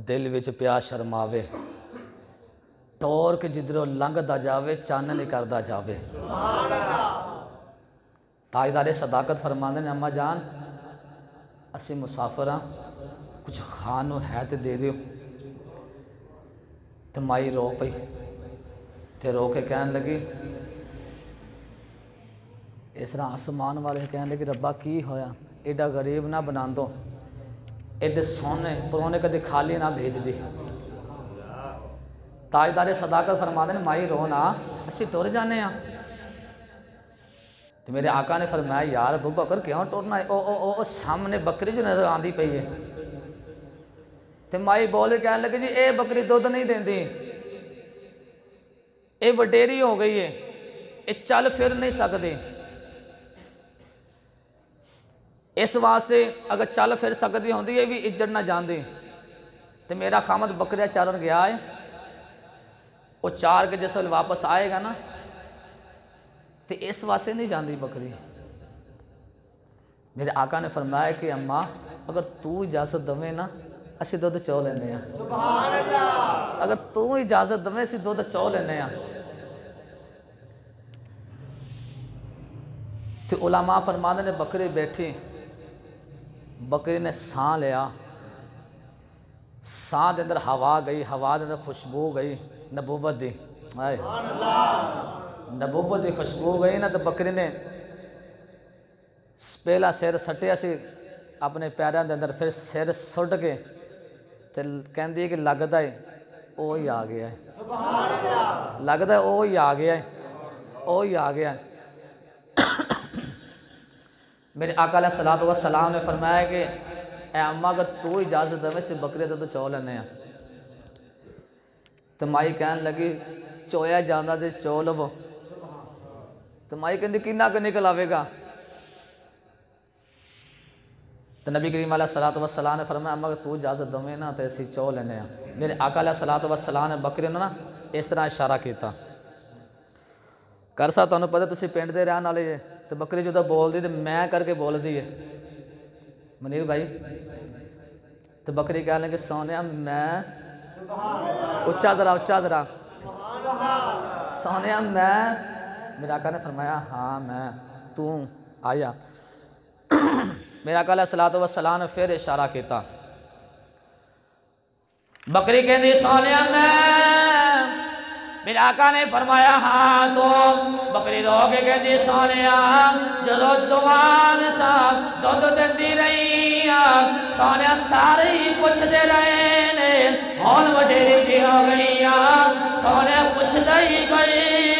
दिल विच प्या शर्मावे। टोर के जिधरों लंघदा जावे, चन्न करदा जावे। ਤਾਜਦਾਰੇ ਸਦਾਕਤ ਫਰਮਾਉਂਦੇ ਨੇ, ਅਮਾ ਜਾਨ, ਅਸੀਂ ਮੁਸਾਫਰ ਆ ਕੁਝ ਖਾਣ ਨੂੰ ਹੈ ਤੇ ਦੇ ਦਿਓ। ਤੇ ਮਾਈ ਰੋ ਪਈ ਤੇ ਰੋ ਕੇ ਕਹਿਣ ਲੱਗੀ, ਇਸ ਤਰ੍ਹਾਂ ਅਸਮਾਨ ਵਾਲੇ ਕਹਿਣ ਲੱਗੇ, ਰੱਬਾ, ਕੀ ਹੋਇਆ? ਐਡਾ ਗਰੀਬ ਨਾ ਬਣਾਉਂਦੋ ਐਡੇ ਸੋਨੇ ਪਰੋਨੇ ਕਦੇ ਖਾਲੀ ਨਾ ਭੇਜ ਦੇ ਤਾਜਦਾਰੇ ਸਦਾਕਤ ਫਰਮਾਉਂਦੇ ਨੇ, ਮਾਈ ਰੋ ਨਾ, ਅਸੀਂ ਟੁਰ ਜਾਣੇ ਆ। तो मेरे आका ने फरमाया यार अबू बकर क्यों टोरना है? ओ ओ ओ, सामने बकरी जो नज़र आती पई है। तो माई बोले कह लगे जी ये बकरी दुध नहीं देती ये वडेरी हो गई है। ये चल फिर नहीं सकती इस वास्ते अगर चल फिर सकती होंगी ये भी इज़्ज़त ना जाती तो मेरा खामद बकरिया चारण गया है। वो चार के जैसे वापस आएगा ना तो इस वास नहीं जाती बकरी। मेरे आका ने फरमाया कि अम्मा अगर तू इजाज़त दवे ना असं दुध चो लें अगर तू इजाज़त दवे असं दुध चो लें तो उलामा फरमाने ने बकरी बैठी बकरी ने सह लिया। सह के अंदर हवा गई हवा के अंदर खुशबू गई नबूबत दी। ਗਈ ਨਬੂਵਤ ਦੀ ਹਾਏ ਨਬੂਵਤ ਦੀ ਖੁਸ਼ਬੂ ਗਈ ਨਾ ਤਾਂ ਬੱਕਰੀ ਨੇ ਪਹਿਲਾ ਸਿਰ ਸੱਟਿਆ ਸੀ ਆਪਣੇ ਪੈਰਾਂ ਦੇ ਅੰਦਰ ਫਿਰ ਸਿਰ ਸੁੱਟ ਕੇ ਤੇ ਕਹਿੰਦੀ ਹੈ ਕਿ ਲੱਗਦਾ ਹੈ ਉਹ ਹੀ ਆ ਗਿਆ ਹੈ ਸੁਭਾਨ ਅੱਲਾਹ ਲੱਗਦਾ ਹੈ ਉਹ ਹੀ ਆ ਗਿਆ ਹੈ ਉਹ ਹੀ ਆ ਗਿਆ ਹੈ मेरे आका सलात व सलाम ने फरमाया कि ए अम्मा अगर तू इजाज़त देवे से बकरे तो चो लेने तो माई कह लगी चोया जाता तो चो लवो तो माई कहती कि क निकल आवेगा तो नबी करीम सलात व सलाम ने फरमाया अम्मा अगर तू इजाज़त देवे ना तो असं चो लेने मेरे आका सलात व सलाम ने बकरे ने ना इस तरह इशारा किया कर सा तुम पता तुम पिंड के रहने वाले जे तो बकरी जो बोलती तो मैं करके बोलती है मनीर भाई तो बकरी कह लेंगे सोने मैं उच्चा दरा उच्चा दरा सोने मैं मेरा आका ने फरमाया हाँ मैं तू आया। मेरा आका सलात ने फिर इशारा किया बकरी कहती सोने मेरे आका ने फरमाया हाँ तो बकरी रो के कहती सोने जो जवान सा दुध दी रही सोने सारे ही पुछते रहे ने हौन वडेरी की हो गई सोने पुछते ही गई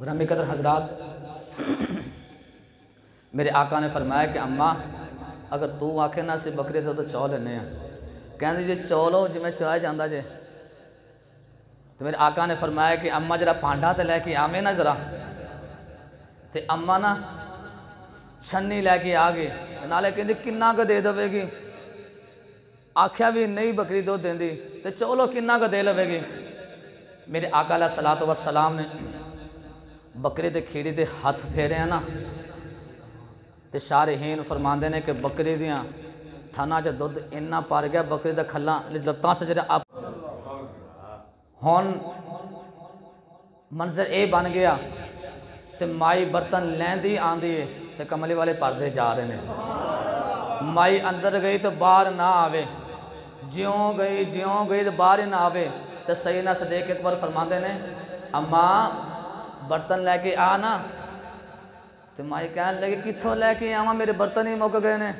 रमी कदर हजरात, मेरे आका ने फरमाया कि अम्मा, अगर तू आखे ना सिर्फ़ बकरे तो चौ लेने कहें जो चौल हो जिम्मे चाह जाता जे। तो मेरे आका ने फरमाया कि अम्मा, जरा भांडा तो लैके आवे ना जरा। तो अम्मा ना छन्नी लैके आ गए। नाले कहते कि दे देगी आख्या भी नहीं बकरी दुध देंदी तो चलो कि का दे लवेगी। मेरे आकाला तो वसलाम ने बकरी के खीड़ी के हथ फेरे हैं ना तो शारहीन फरमाते हैं कि बकरी दियाँ थना च दुध इन्ना पर गया, बकरी का खला लत्ता से जरा आप हूँ मंजर ये बन गया तो माई बर्तन लैंदी आँदी है तो कमली वाले परदे जा रहे हैं माई अंदर गई तो बाहर ना आवे ज्यों गई ज्यों गई तो बाहर ना आवे तो सही ना सदे के बार फरमाते ने अम्मा बर्तन लैके आ ना तो माई कह लगे कितों लैके आवा मेरे बर्तन ही मुक गए ने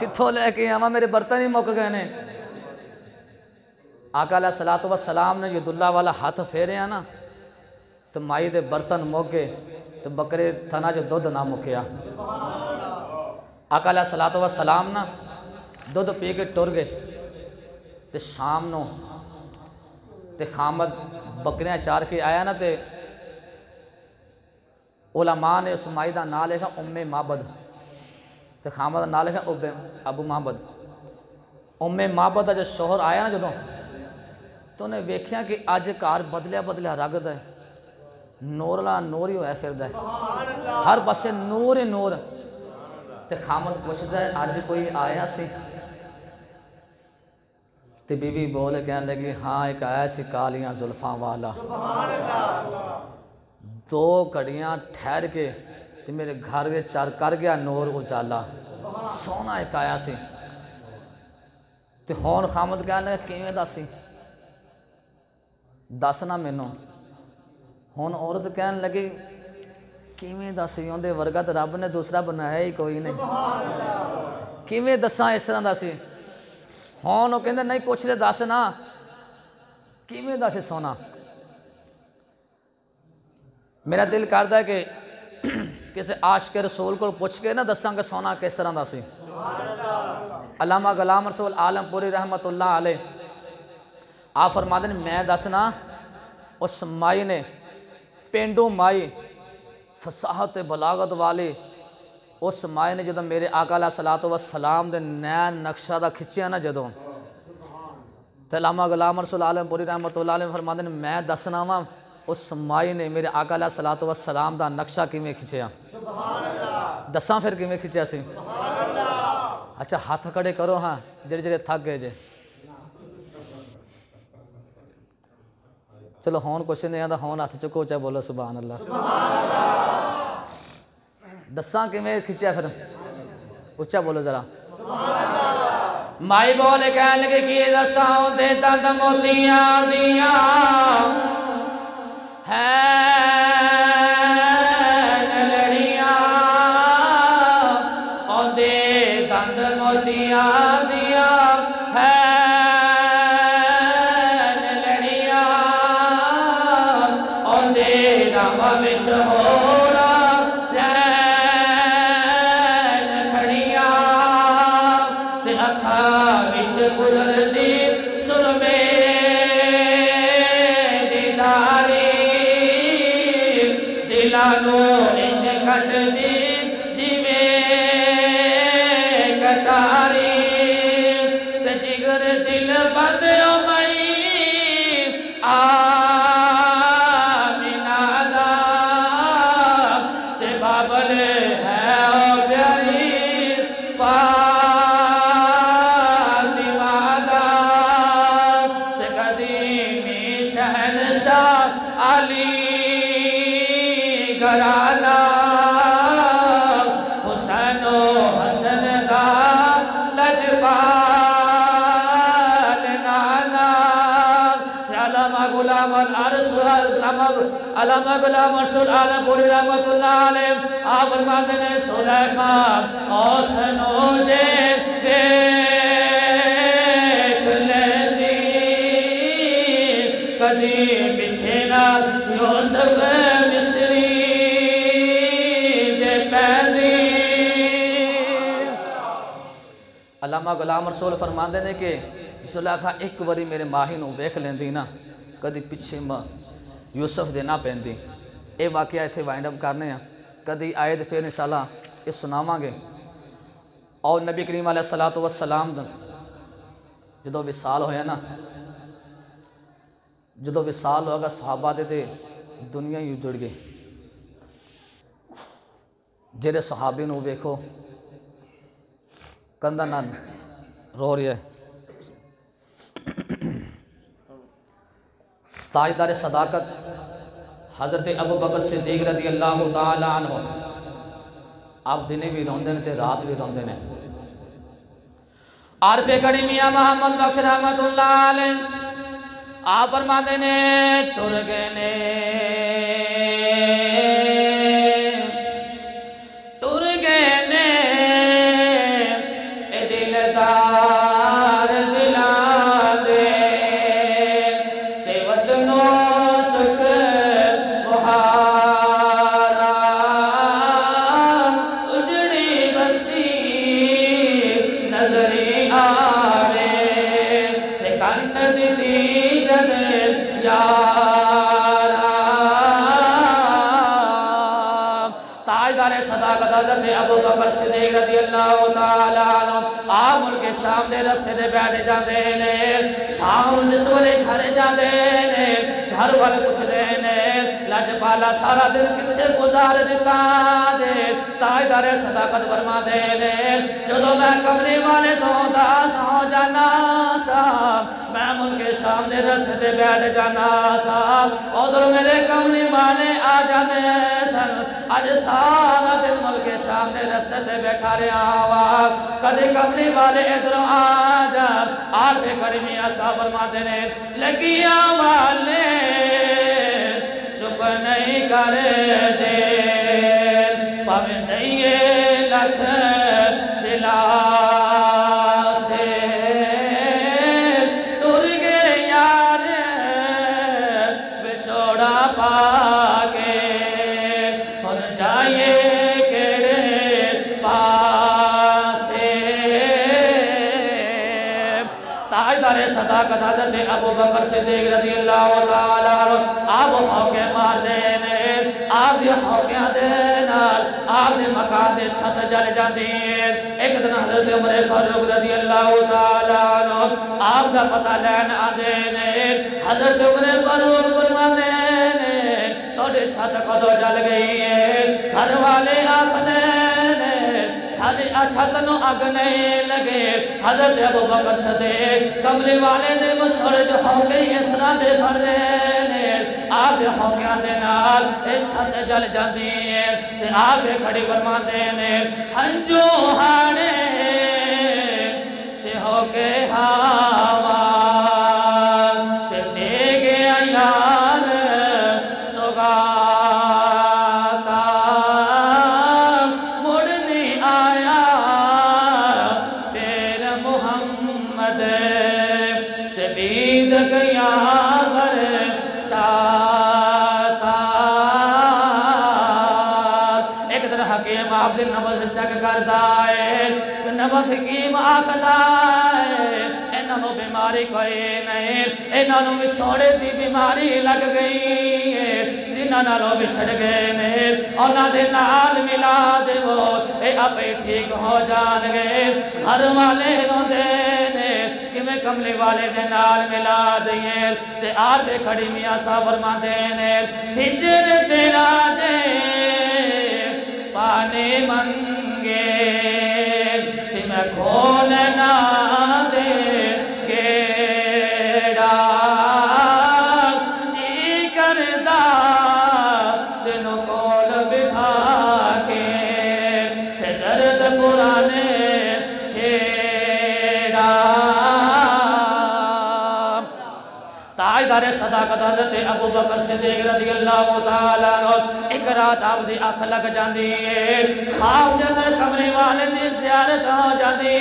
कितों लैके आवा मेरे बर्तन ही मुक गए ने आका सलात व सलाम ने यदुल्ला वाला हाथ फेरिया ना तो माई के बर्तन मुक गए तो बकरे थना जो दुध ना मुकया ਗਏ ਤੇ ਬੱਕਰੇ ਥਣਾ 'ਚ ਦੁੱਧ ਨਾ ਮੁੱਕਿਆ ਆਕਾ ਅਲੈਹ ਸਲਾਤੁ ਵਸਲਾਮ ਨਾ ਦੁੱਧ ਪੀ ਕੇ ਟੁਰ ਗਏ ਤੇ ਸ਼ਾਮ ਨੂੰ ਤੇ ਖਾਮਦ ਬੱਕਰੀਆਂ ਚਾਰ ਕੇ ਆਇਆ ਨਾ ਤੇ ਉਲਮਾ ਨੇ ਉਸ ਮਾਈ ਦਾ ਨਾਂ ਲਿਖਿਆ ਉਮੇ ਮਾਬਦ ਤੇ ਖਾਮਦ ਦਾ ਨਾਂ ਲਿਖਿਆ ਉਬੇ ਅਬੂ ਮਾਬਦ ਉਮੇ ਮਾਬਦ ਦਾ ਜੋ ਸ਼ੋਹਰ ਆਇਆ ਨਾ ਜਦੋਂ ਤਾਂ ਉਹਨੇ ਵੇਖਿਆ ਕਿ ਅੱਜ ਘਰ ਬਦਲਿਆ ਬਦਲਿਆ ਰਗਦਾ ਹੈ ਨੂਰਲਾ ਨੂਰ ਹੀ ਹੋਇਆ ਫਿਰਦਾ ਹੈ ਹਰ ਪਾਸੇ ਨੂਰ ਹੀ ਨੂਰ तो खामद पूछता अज कोई आया सी? तो बीवी बोल कह लगी हाँ एक आया सी कालिया जुल्फा वाला। दो घड़िया ठहर के तो मेरे घर के चार कर गया नोर उजाला। सोना एक आया सी। तो हूँ खामद कह लगा किमें दस दस ना मैनू। हूँ औरत कहन लगी किमें दस योदे वर्गा तो रब ने दूसरा बनाया ही कोई नहीं। कि दसा इस तरह दस हूँ वह कहते नहीं, कुछ तो दस ना। कि दस सोना? मेरा दिल करता है कि किसी आश के रसोल को पुछ के ना दसा कि सोना किस तरह का सी अलामा गुलाम रसोल आलमपुरी रहमत उल्ला आले आ फरमाद मैं दसना उस माई ने, पेंडू माई ਫਸਾਹਤ ਤੇ ਬਲਾਗਤ ਵਾਲੇ ਉਸ ਮਾਇ ਨੇ ਜਦੋਂ ਮੇਰੇ ਆਕਾ ਅਲੈਹ ਸਲਾਤੁ ਵਸਲਾਮ ਦੇ ਨੈਣ ਨਕਸ਼ਾ ਦਾ ਖਿੱਚਿਆ ਨਾ ਜਦੋਂ ਤੇ ਲਾਮਾ ਗੁਲਾਮ ਰਸੂਲ ਆਲਮ ਪੁਰੀ ਰਹਿਮਤੁਲਾਹ ਅਲੈਹ ਫਰਮਾਉਂਦੇ ਨੇ ਮੈਂ ਦੱਸਣਾ ਵਾਂ ਉਸ ਮਾਈ ਨੇ ਮੇਰੇ ਆਕਾ ਅਲੈਹ ਸਲਾਤੁ ਵਸਲਾਮ ਦਾ ਨਕਸ਼ਾ ਕਿਵੇਂ ਖਿੱਚਿਆ? ਦੱਸਾਂ ਫਿਰ ਕਿਵੇਂ ਖਿੱਚਿਆ ਸੀ? ਅੱਛਾ ਹੱਥ ਖੜੇ ਕਰੋ ਹਾਂ ਜਿਹੜੇ ਜਿਹੜੇ ਥੱਕ ਗਏ ਜੇ। ਚਲੋ ਹੁਣ ਕੁਛ ਨਹੀਂ ਆਂਦਾ ਹੁਣ ਹੱਥ ਚੁੱਕੋ ਚਾ ਬੋਲੋ ਸੁਭਾਨ ਅੱਲਾਹ ਸੁਭਾਨ ਅੱਲਾਹ दसा किमें खिंचया फिर? उच्चा बोलो जरा। माई बोल कह लगे कि दसा दे तद दिया। है गुलाम रसूल आलमपुरी रहमतुल्लाह अलैह। आप फरमाते हैं सुलेखा औसनोजे देख लेती। कदी पीछे ना मिस्री दे अलामा गुलाम रसूल फरमाते हैं कि सुलेखा एक बारी मेरे माही वेख लेंदी ना, कदी पिछे म ਕਦੀ ਪਿੱਛੇ ਮ ਯੂਸਫ ਦੇ ਨਾ ਪੈਂਦੀ ਇਹ ਵਾਕਿਆ ਇੱਥੇ ਵਾਈਂਡ ਅਪ ਕਰਨੇ ਆ ਕਦੀ ਆਏ ਤੇ ਫਿਰ ਇਨਸ਼ਾਅੱਲਾ ਇਹ ਸੁਣਾਵਾਂਗੇ ਔਰ ਨਬੀ ਕਰੀਮ ਅਲੈਹ ਸਲਾਤੁ ਵਸਲਾਮ ਦਾ ਜਦੋਂ ਵਿਸਾਲ ਹੋਇਆ ਨਾ ਜਦੋਂ ਵਿਸਾਲ ਹੋਗਾ ਸਹਾਬਾ ਦੇ ਤੇ ਦੁਨੀਆ ਹੀ ਉਜੜ ਗਈ ਜਿਹੜੇ ਸਹਾਬੀ ਨੂੰ ਵੇਖੋ ਕੰਦਾ ਨਾਲ ਰੋ ਰਿਹਾ ताजदार सदाकत हज़रत अबू बकर सिद्दीक रदी अल्लाह तन आप दिन भी रोंदे ने रात भी रोंदे ने। आरफे कड़ी मियाँ मोहम्मद बख्श रहमत आप फरमाते ने, तुर गए ने। शाम दे रस्ते ते बैठ जाते ने शाम जिस वेले घर जाते ने घर वाल पुछदे ने लजपाला सारा दिन किसे गुजार दिता दे? ताजदार सदाकत फरमाते ने ਜਦੋਂ मैं कमरे वाले तो दास हो जाना सा, मैं शाम दे रस्ते बैठ जाना सा, उधर मेरे कमरे वाले आ जाते सन अज सारा दिन मुल्क शाम दे रस्ते ते बैठा रहा आवा कदे कमरे वाले इधर आ जा आके खड़ी मियाँ साहब फरमाते ने लगिया वाले, चुप नहीं कर दे। भावे दइए लख दिला। सिद्दीक रज़ी अल्लाह तआला आप हौके मार देने आप दे हौके दे नाल आप दे मकान दे जल जाती एक दिन हज़रत उमर फारूक रज़ी अल्लाह तआला आप दा पता लैन आंदे ने। हज़रत उमर फारूक फरमाते ने, तोड़े छत कदों जल गई है, घर वाले आखदे ने साडी छत नु अग लगे। हज़रत अबू बकर सदीक, कमले वाले ने मुछड़ जो हो गई इसरा दे भर ने आप हो गया दे नाल एक छत जल जाती है ते आप खड़ी फरमाते ने हंजू हाड़े ते हो के हवा। जिन्होंने विछोड़े की बीमारी लग गई है, जिन्होंने बिछड़ गए ने। उन्होंने नाल मिला देवो ये आप ठीक हो जान गए वाले रोते ने, किमें कमले वाले दे नाल मिला दिए ते आर दे खड़ी साबर ने, हिजर तेरा दे पाने मंगे, ते मैं खोलना ताजदार सदाकत हज़रत अबू बकर सिद्दीक रज़ी अल्लाह तआला एक रात आप दी अख लग जांदी है। खाब दे अंदर कमरे वाले दी जियारत हो जांदी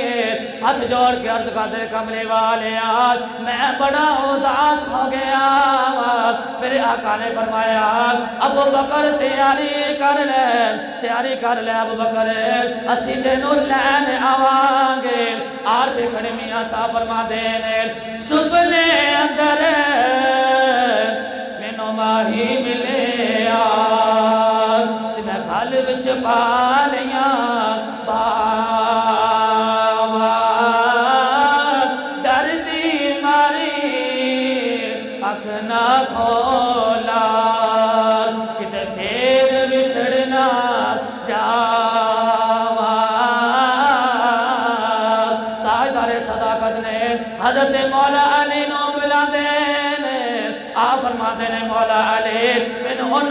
है। हथ जोड़ के अर्ज़ करदे कमरे वाले आज, मैं बड़ा उदास हो गया। मेरे आका ने फरमाया, अबू बकर, तैयारी कर ले, तैयारी कर ले अबू बकर। असी तेनों लैन आवांगे। आर खड़े मियाँ साहब फरमाते ने, सुपने अंदर मैनू माही मिले ते मैं गल विच पा लिया बावा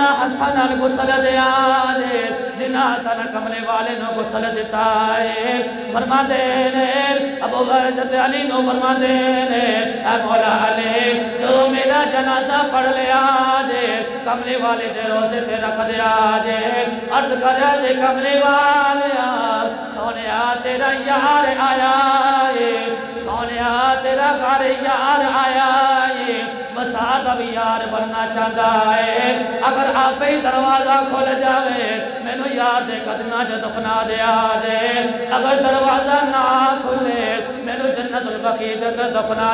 उन्हां हत्थां नाल गुसल दिया जे जिन्हां हत्थां नाल कमले वाले नो गुसल दिता है। फरमाते ने, अबू हज़रत अली नो फरमाते ने ए मौला अली, जो मेरा जनाजा पढ़ लिया जे, कमले वाले दे रोज़े ते रख दिया जे, अर्ज़ कर जे कमले वाले, सोनिया तेरा यार आया है, सोनिया तेरा घर यार आया है। बसात अब यार बनना चाहता है। अगर आप ही दरवाज़ा खोल जावे, मैनू यार दे कदमा च दफना दिया जे अगर दरवाज़ा ना बकी दे अंदर दफना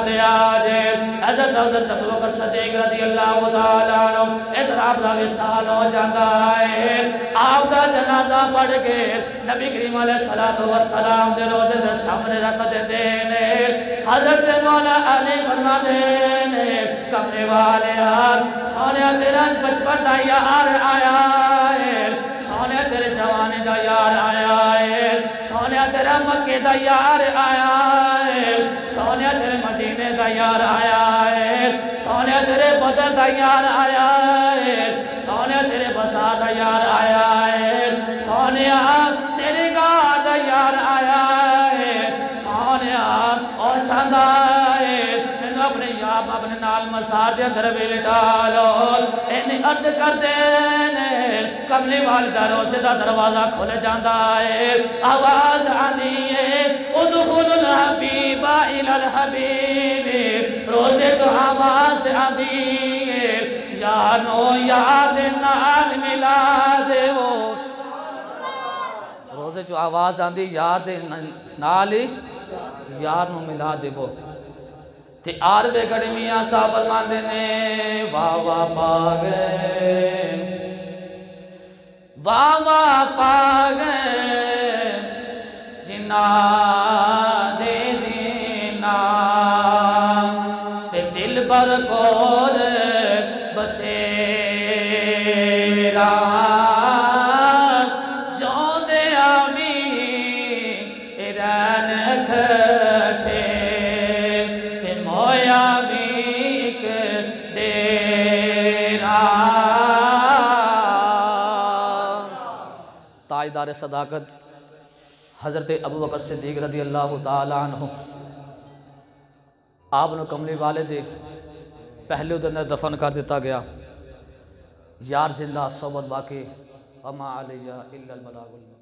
दा हो। है के दे सामने रख देते ने हज़रत मौला अली फरमाते ने कमरे वाले यार सोने तेरा बचपन दा यार आया है सोने तेरे जवानी दा यार आया है। सोने तेरा मक्के दा यार आया है। सोने तेरे मदीने दा यार आया है। सोने तेरे बदर दा यार आया है। सोने तेरे बाज़ार दा यार आया है। सोने अपने अपने नाल मसार दे अंदर भी डालो। इन्हें अर्ज़ करते कमली वाल दा रोसे दा दरवाज़ा खुल जाता है। आवाज़ आती है हबीबा इलल हबीब। रोज़े तो आवाज़ आती है, यानो याद नाल मिला देवो। रोज़े जो आवाज़ आती यार दे नाल यार मिला देवो। ते आर वे गड़ मियाँ फरमांदे ने वाह वाह पाग वाह वाह पाग जिना दे दीना, ते दिल भर कोल किरदार सदाकत हज़रत अबू बकर सिद्दीक रदी अल्लाह तु आपने कमली वाले दे पहले दिन दफन कर दिता गया। यार ज़िंदा सोबत बाकी, अमा अलिया इलाबलागुल